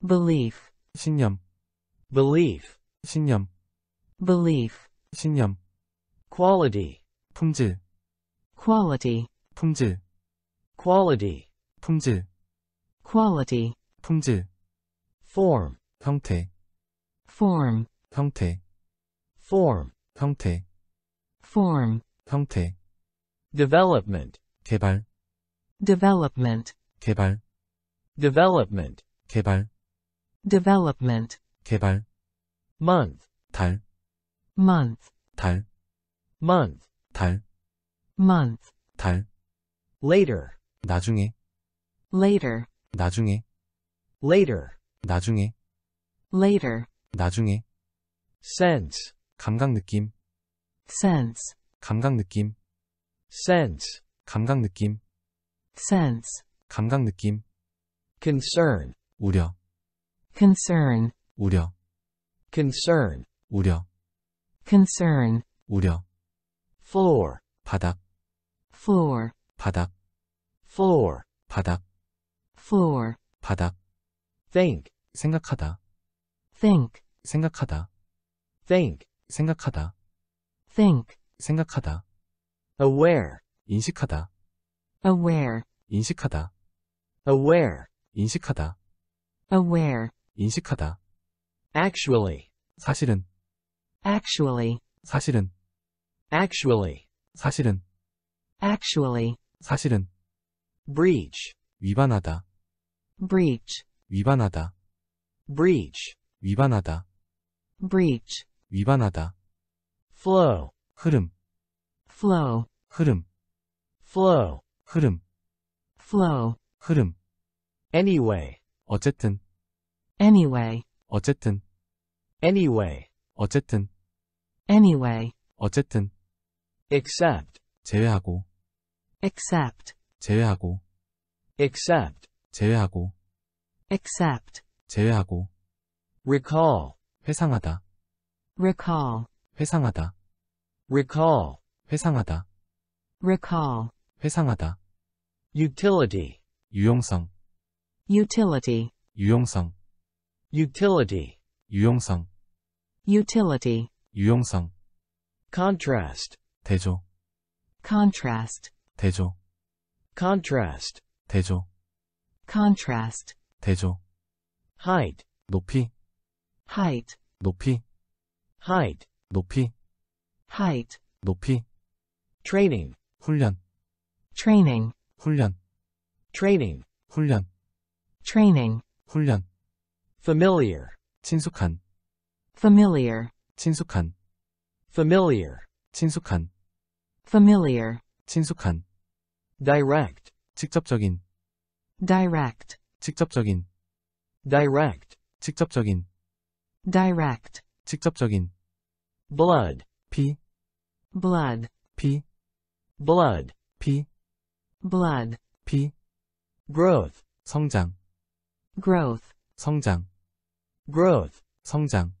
belief, 신념, belief, 신념, belief, 신념, quality, 품질, quality, 품질, quality, 품질, quality, 품질, form, 형태, form, 형태, form, 형태, form, 형태, development, 개발, development, 개발, development, 개발, development, 개발, month, 달, month, 달, month, 달, month, 달, later, 나중에, later, 나중에, later, 나중에, later, 나중에, sense, 감각 느낌, sense, 감각 느낌, sense, 감각 느낌, sense, 감각 느낌, concern, 우려, concern, 우려, concern, 우려, concern, 우려, floor, 바닥, floor, 바닥, floor, 바닥, floor, 바닥, think, 생각하다, think, 생각하다, think, 생각하다, think, 생각하다, aware, 인식하다, aware, 인식하다, aware, 인식하다, aware, 인식하다, actually, 사실은, actually, 사실은, actually, 사실은, actually, 사실은, breach, 위반하다, breach, 위반하다, breach, 위반하다, breach, 위반하다, flow, 흐름, flow, 흐름, flow, 흐름, flow, 흐름, anyway, 어쨌든, anyway, 어쨌든, anyway, 어쨌든, anyway, 어쨌든, except, 제외하고, except, 제외하고, except, 제외하고, except, 제외하고, 회상하다, recall, 회상하다, recall, 회상하다, recall, 회상하다, utility, 유용성, utility, 유용성, utility, 유용성, utility, 유용성, contrast, 대조, contrast, 대조, contrast, 대조, contrast, 대조, height, 높이, height, 높이, height, 높이, height, 높이, training, 훈련, training, 훈련, training, 훈련, training, 훈련, familiar, 친숙한, familiar, 친숙한, familiar, 친숙한, familiar, 친숙한, direct, 직접적인, direct, 직접적인, direct, 직접적인, direct, 직접적인, blood, 피, blood, 피, blood, 피, blood, 피, growth, 성장, growth, 성장, growth, 성장,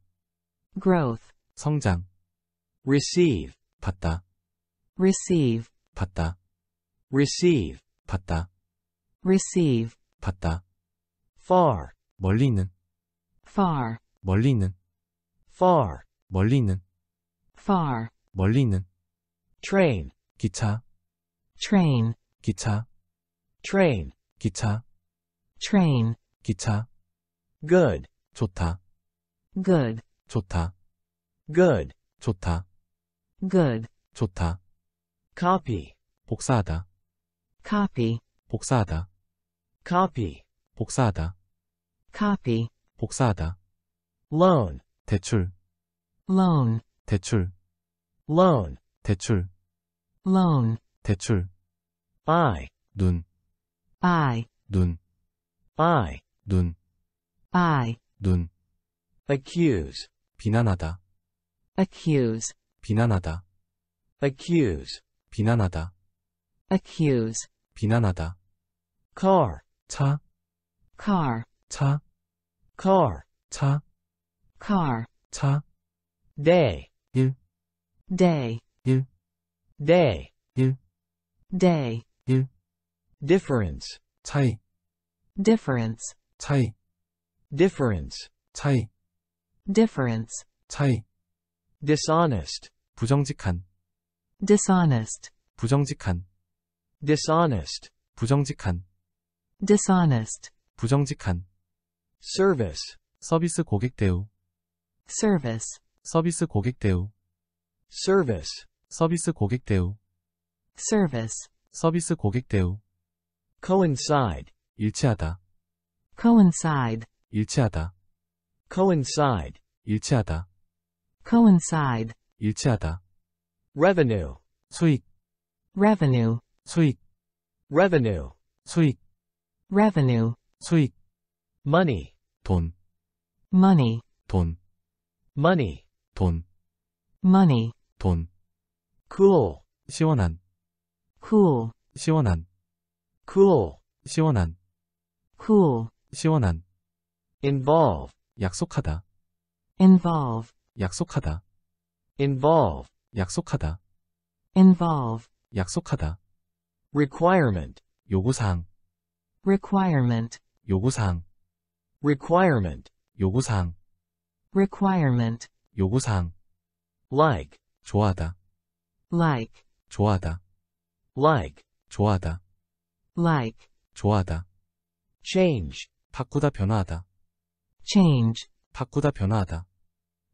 growth, 성장, receive, 받다, receive, 받다, receive, 받다, receive, 받다, far, 멀리 있는, far, 멀리 있는, far, 멀리 있는, far, 멀리 있는, train, 기차, train, 기차, train, 기차, train, 기차, good, 좋다, good, 좋다, good, 좋다, good, 좋다, copy, 복사하다, copy, 복사하다, copy, 복사하다, copy, 복사하다, loan, 대출, loan, 대출, loan, 대출, loan, 대출, eye, 눈, eye, 눈, eye, 눈, eye, 눈, accuse, 비난하다, accuse, 비난하다, accuse, 비난하다, accuse, 비난하다, car, 차, car, 차, car, 차, car, 차, day, 일, day, 일, day, 일, day, 일, difference, 차이, difference, 차이, difference, 차이, difference, 차이, dishonest, 부정직한, dishonest, 부정직한, dishonest, 부정직한, dishonest, 부정직한, service, 서비스 고객 대우, service, 서비스 고객 대우, service, 서비스 고객 대우, service, 서비스 고객 대우, coincide, 일치하다, coincide, 일치하다, coincide, 일치하다, coincide, 일치하다, revenue, 수익, revenue, 수익, revenue, 수익, revenue, 수익, money, 돈, money, 돈, Money, 돈, money, 돈, cool, 시원한, cool, 시원한, cool, 시원한, cool, 시원한, involve, 약속하다, involve, 약속하다, involve, 약속하다, involve, 약속하다, requirement, 요구사항, requirement, 요구사항, requirement, 요구사항, requirement, 요구사항, like, 좋아하다, like, 좋아하다, like, 좋아하다, like, 좋아하다, change, 바꾸다 변화하다, change, 바꾸다 변화하다,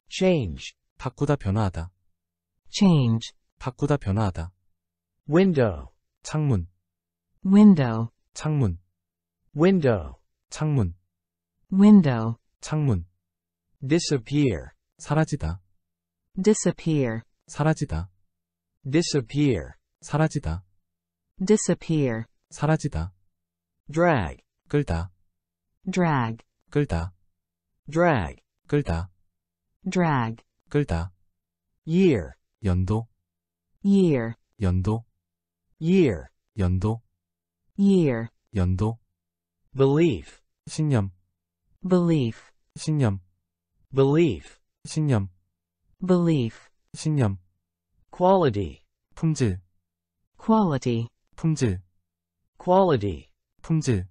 change, 바꾸다 변화하다, change, 바꾸다 변화하다, window, 창문, window, 창문, window, 창문, window, 창문, disappear, 사라지다, disappear, 사라지다, disappear, 사라지다, disappear, 사라지다, drag, 끌다, drag, 끌다, drag, 끌다, drag, 끌다, year, 연도, year, 연도, year, 연도, year, 연도, belief, 신념, belief, 신념, belief, 신념, belief, 신념, quality, 품질, quality, 품질, quality, 품질,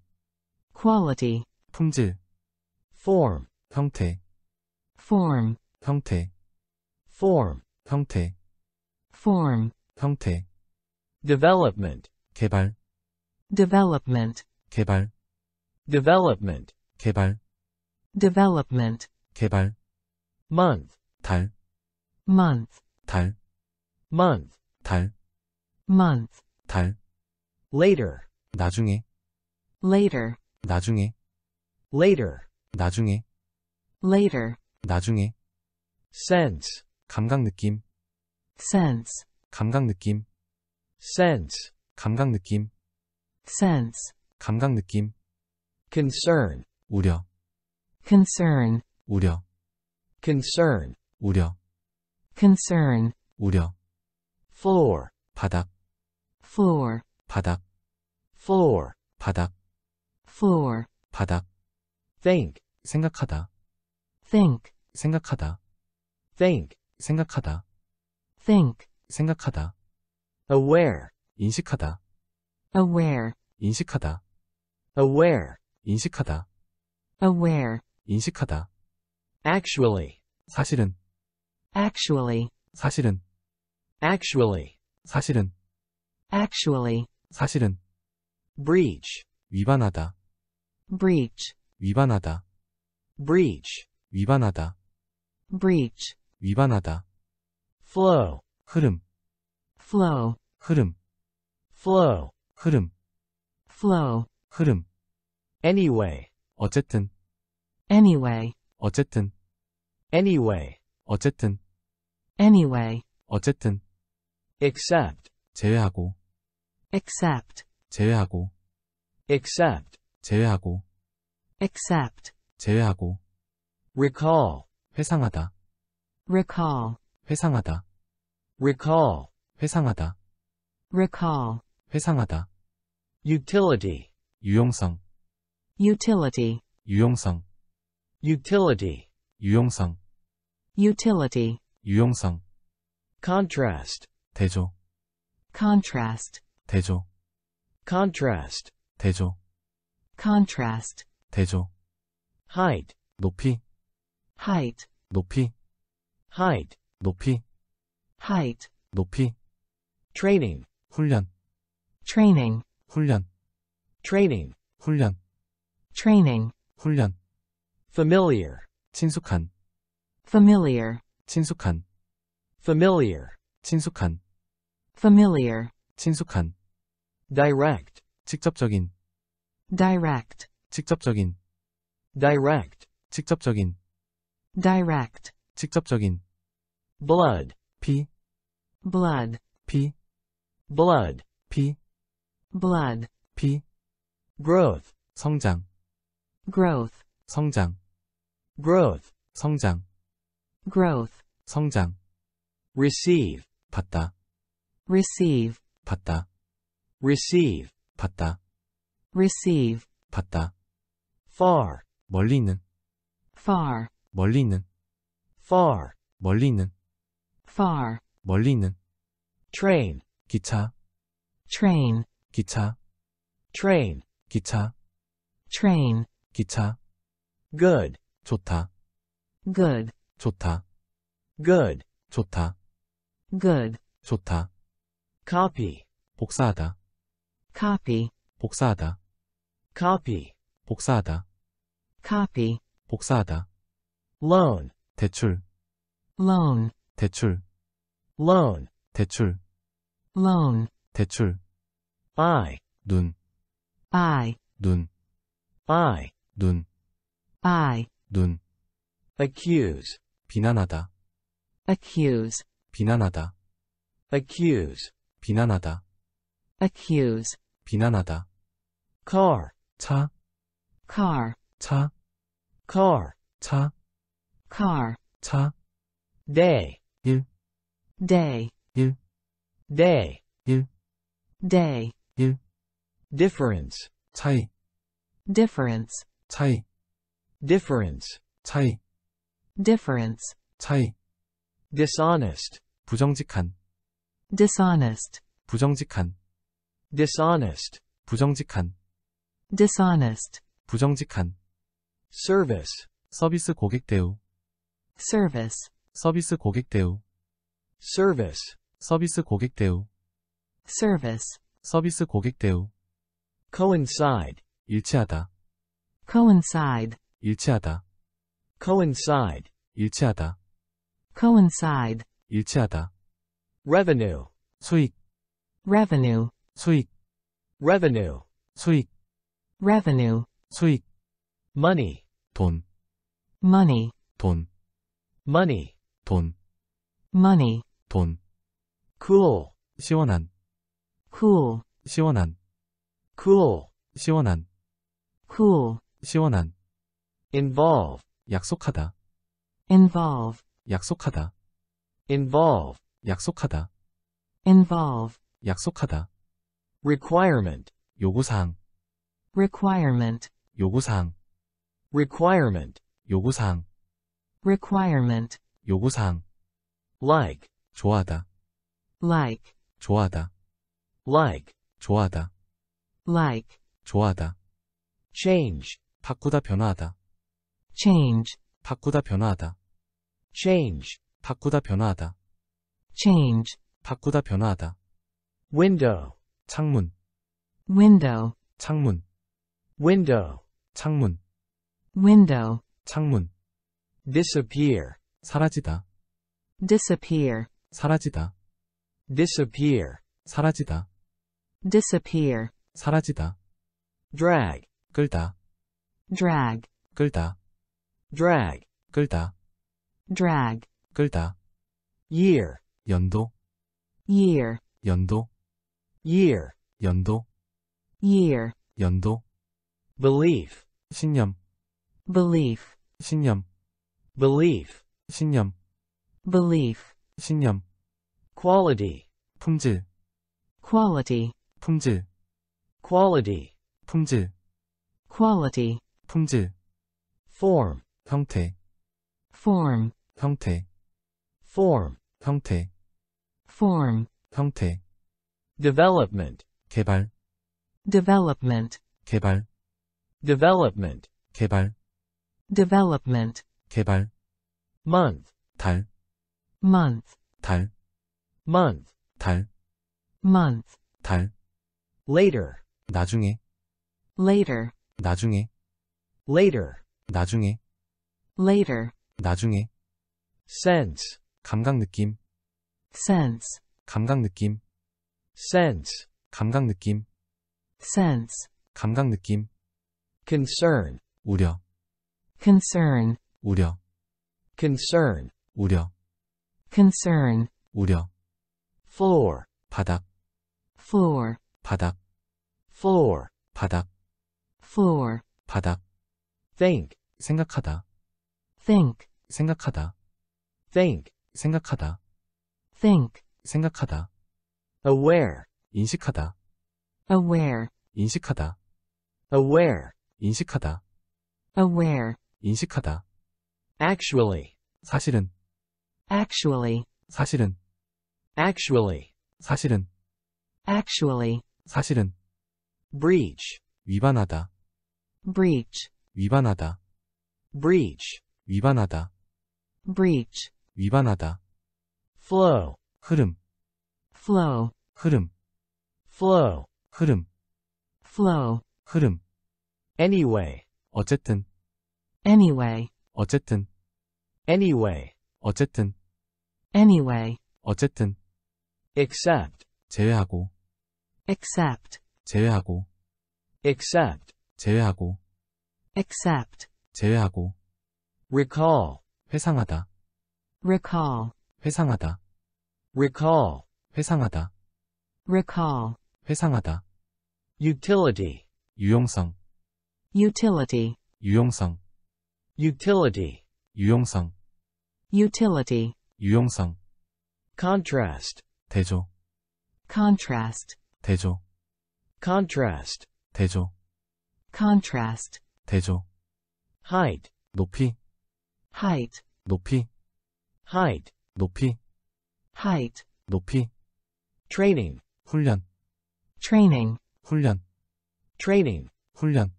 quality, 품질, form, 형태, form, 형태, form, 형태, form, 형태, development, 개발, development, 개발, development, 개발, development, 개발, month, 달, month, 달, month, 달, month, 달, later, 나중에, later, 나중에, later, 나중에, later, 나중에, sense, 감각 느낌, sense, 감각 느낌, sense, 감각 느낌, sense, 감각 느낌, concern, 우려, concern, 우려, concern, 우려, concern, 우려, floor, 바닥, floor, 바닥, floor, 바닥, floor, 바닥, think, 생각하다, think, 생각하다, think, 생각하다, think, 생각하다, aware, 인식하다, aware, 인식하다, aware, 인식하다, aware, 인식하다, actually, 사실은, actually, 사실은, actually, 사실은, actually, 사실은, breach, 위반하다, breach, 위반하다, breach, 위반하다, breach, 위반하다, flow, 흐름, flow, 흐름, flow, 흐름, flow, 흐름, anyway, 어쨌든, anyway, 어쨌든, anyway, 어쨌든, anyway, 어쨌든, except, 제외하고, except, 제외하고, except, 제외하고, except, 제외하고, recall, 회상하다, recall, 회상하다, recall, 회상하다, recall, 회상하다, utility, 유용성, utility, 유용성, utility, 유용성, utility, 유용성, contrast, 대조, contrast, 대조, contrast, 대조, contrast, 대조, height, 높이, height, 높이, height, 높이, height, 높이, training, 훈련, training, 훈련, training, 훈련, training, 훈련, familiar, 친숙한, familiar, 친숙한, familiar, 친숙한, familiar, 친숙한, direct, 직접적인, direct, 직접적인, direct, 직접적인, direct, 직접적인, blood, 피, blood, 피, blood, 피, blood, 피, growth, 성장, growth, 성장, growth, 성장, growth, 성장, receive, 받다, receive, 받다, receive, 받다, receive, 받다, far, 멀리 있는, far, 멀리 있는, far, 멀리 있는, far, 멀리 있는, train, 기차, train, 기차, train, 기차, train, 기차, good, 좋다, good, 좋다, good, 좋다, good, 좋다, copy, 복사하다, copy, 복사하다, copy, 복사하다, copy, 복사하다, loan, 대출, loan, 대출, loan, 대출, loan, 대출, eye, 눈, eye, 눈, eye, 눈, eye, 눈, accuse, 비난하다, accuse, 비난하다, accuse, 비난하다, accuse, 비난하다, car, 차, car, 차, car, 차, car, 차, day, 일, day, 일, day, 일, day, 일, difference, 차이, difference, 차이, difference, 차이, difference, 차이, dishonest, 부정직한, dishonest, 부정직한, dishonest, 부정직한, dishonest, 부정직한, service, 서비스 고객 대우, service, 서비스 고객 대우, service, 서비스 고객 대우, service, 서비스 고객 대우, coincide, 일치하다, coincide, 일치하다, coincide, 일치하다, coincide, 일치하다, revenue, 수익, revenue, 수익, revenue, 수익, revenue, 수익, money, 돈, money, 돈, money, 돈, money, 돈, cool, 시원한, cool, 시원한, cool, 시원한, cool, 시원한, Involve, 약속하다, involve, 약속하다, involve, 약속하다, involve, 약속하다, requirement, 요구사항, requirement, 요구사항, requirement, 요구사항, requirement, 요구사항, like, 좋아하다, like, 좋아하다, like, 좋아하다, like, 좋아하다, change, 바꾸다 변화하다, change, 바꾸다 변화하다, change, 바꾸다 변화하다, change, 바꾸다 변화하다, window, 창문, window, 창문, window, 창문, window, 창문, disappear, 사라지다, disappear, 사라지다, disappear, 사라지다, disappear, 사라지다, drag, 끌다, drag, 끌다, drag, 끌다, drag, 끌다, year, 연도, year, 연도, year, 연도, year, 연도, belief, 신념, belief, 신념, belief, 신념, belief, 신념, quality, 품질, quality, 품질, quality, 품질, quality, 품질, form, 형태, form, 형태, form, 형태, form, 형태, development, 개발, development, 개발, development, 개발, development, 개발, month, 달, month, 달, month, 달, month, 달, later, 나중에, later, 나중에, later, 나중에, later, 나중에, sense, 감각 느낌, sense, 감각 느낌, sense, 감각 느낌, sense, 감각 느낌, concern, 우려, concern, 우려, concern, 우려, concern, 우려, floor, 바닥, floor, 바닥, floor, 바닥, floor, 바닥, think, 생각하다, think, 생각하다, think, 생각하다, think, 생각하다, aware, 인식하다, aware, 인식하다, aware, 인식하다, aware, 인식하다, actually, 사실은, actually, 사실은, actually, 사실은, actually, 사실은, breach, 위반하다, breach, 위반하다, breach, 위반하다, breach, 위반하다, flow, 흐름, flow, 흐름, flow, 흐름, flow, 흐름, anyway, 어쨌든, anyway, 어쨌든, anyway, 어쨌든, anyway, 어쨌든, except, 제외하고, except, 제외하고, except, 제외하고, except, 제외하고, 회상하다, recall, 회상하다, recall, 회상하다, recall, 회상하다, utility, 유용성, utility, 유용성, utility, 유용성, utility, 유용성, contrast, 대조, contrast, 대조, contrast, 대조, contrast, 대조, height, 높이, height, 높이, height, 높이, height, 높이, training, 훈련, training, 훈련, training, 훈련,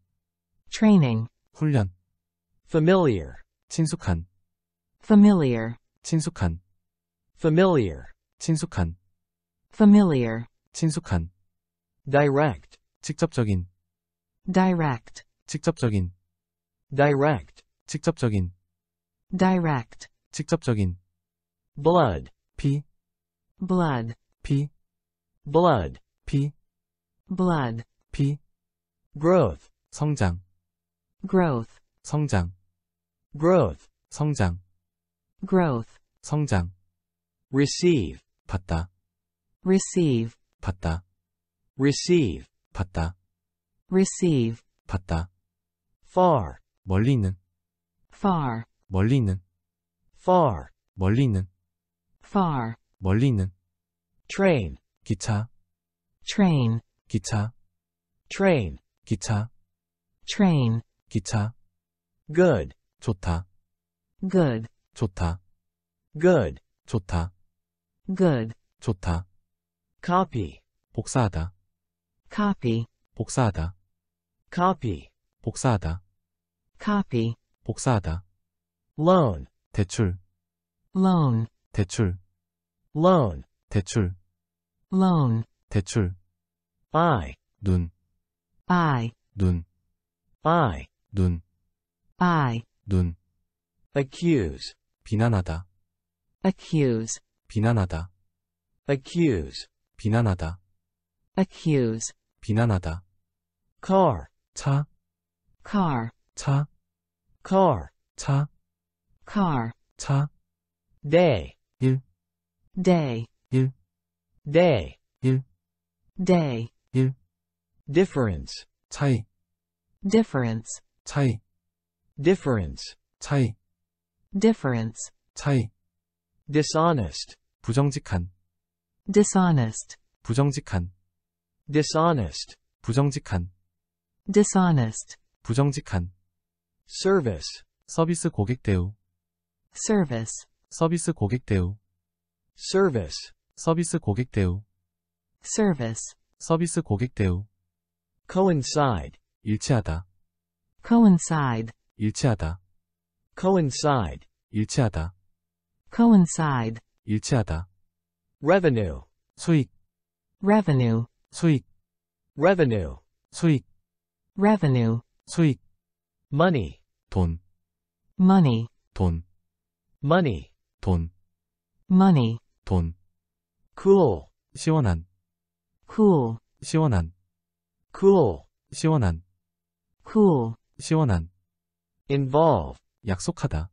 training, 훈련, familiar, 친숙한, familiar, 친숙한, familiar, 친숙한, familiar, 친숙한, direct, 직접적인, direct, 직접적인, direct, 직접적인, direct, 직접적인, blood, 피, blood, 피, blood, 피, blood, 피, growth, 성장, growth, 성장, growth, 성장, growth, 성장, receive, 받다, receive, 받다, receive, 받다, receive, 받다, far, 멀리 있는, far, 멀리 있는, far, 멀리 있는, far, 멀리 있는, train, 기차, train, 기차, train, 기차, train, 기차, good, 좋다, good, 좋다, good, 좋다, good, 좋다, copy, 복사하다, copy, 복사하다, copy, 복사하다, copy, 복사하다, loan, 대출, loan, 대출, loan, 대출, loan, 대출, eye, 눈, eye, 눈, eye, 눈, eye, 눈, accuse, 비난하다, accuse, 비난하다, accuse, 비난하다, accuse, 비난하다, car, 차, car, 차, car, 차, car, 차, day, 일, day, 일, day, 일, day, 일, difference, 차이, difference, 차이, difference, 차이, difference, 차이, dishonest, 부정직한, dishonest, 부정직한, dishonest, 부정직한, dishonest, 부정직한, service, 서비스 고객 대우, service, 서비스 고객 대우, service, 서비스 고객 대우, service, 서비스 고객 대우, coincide, 일치하다, coincide, 일치하다, coincide, 일치하다, coincide, 일치하다, revenue, 수익, revenue, 수익, revenue, 수익, revenue, 수익, money, 돈, money, 돈, Money, 돈, money, 돈, cool, 시원한, cool, 시원한, cool, 시원한, cool, 시원한, involve, 약속하다,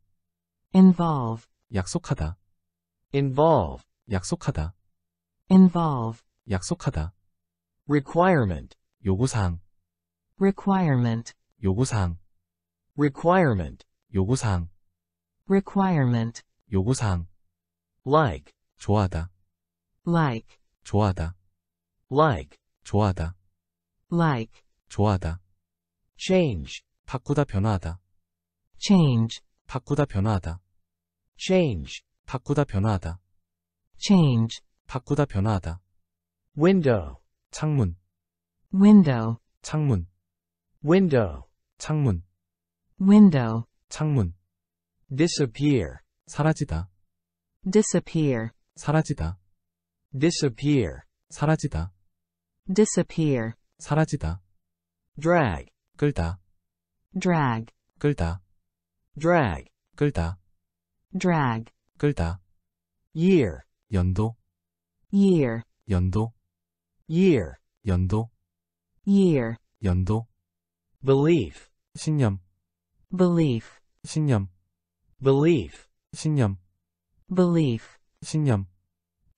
involve, 약속하다, involve, 약속하다, involve, 약속하다, requirement, 요구사항, requirement, 요구사항, requirement, 요구사항, requirement, 요구사항, like, 좋아하다, like, 좋아하다, like, 좋아하다, like, 좋아하다, change, 바꾸다 변화하다, change, 바꾸다 변화하다, change, 바꾸다 변화하다, change, 바꾸다 변화하다, window, 창문, window, 창문, window, 창문, window, 창문, disappear, 사라지다, disappear, 사라지다, disappear, 사라지다, disappear, 사라지다, drag, 끌다, drag, 끌다, drag, 끌다, drag, 끌다, year, 연도, year, 연도, year, 연도, year, 연도, belief, 신념, belief, 신념, belief, 신념, belief, 신념,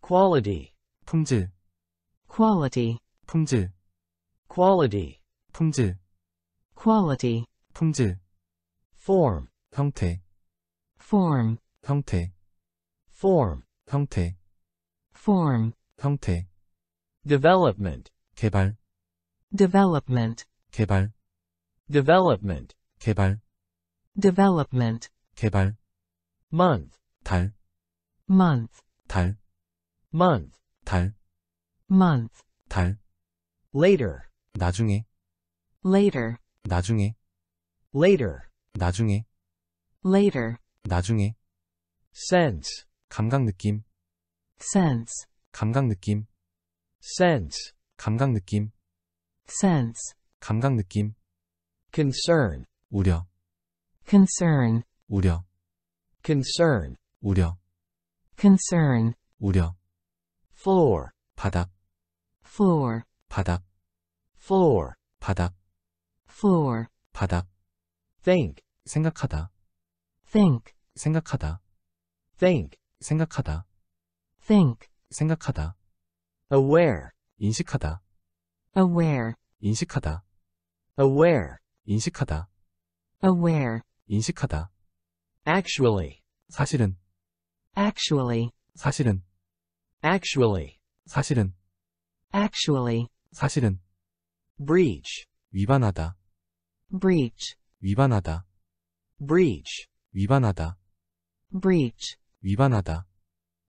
quality, 품질, quality, 품질, quality, 품질, quality, 품질, form, 형태, form, 형태, form, 형태, form, 형태, development, 개발, development, 개발, development, 개발, development, 개발, month, 달, month, 달, month, 달, month, 달, later, 나중에, later, 나중에, later, 나중에, later, 나중에, sense, 감각 느낌, sense, 감각 느낌, sense, 감각 느낌, sense, 감각 느낌, concern, 우려, concern, 우려, concern, 우려, concern, 우려, floor, 바닥, floor, 바닥, floor, 바닥, floor, 바닥, think, 생각하다, think, 생각하다, think, 생각하다, think, aware, 생각하다, 인식하다, aware, 인식하다, aware, 인식하다, aware, 인식하다, actually, 사실은, actually, 사실은, actually, 사실은, actually, 사실은, breach, 위반하다, breach, 위반하다, breach, 위반하다, breach, 위반하다,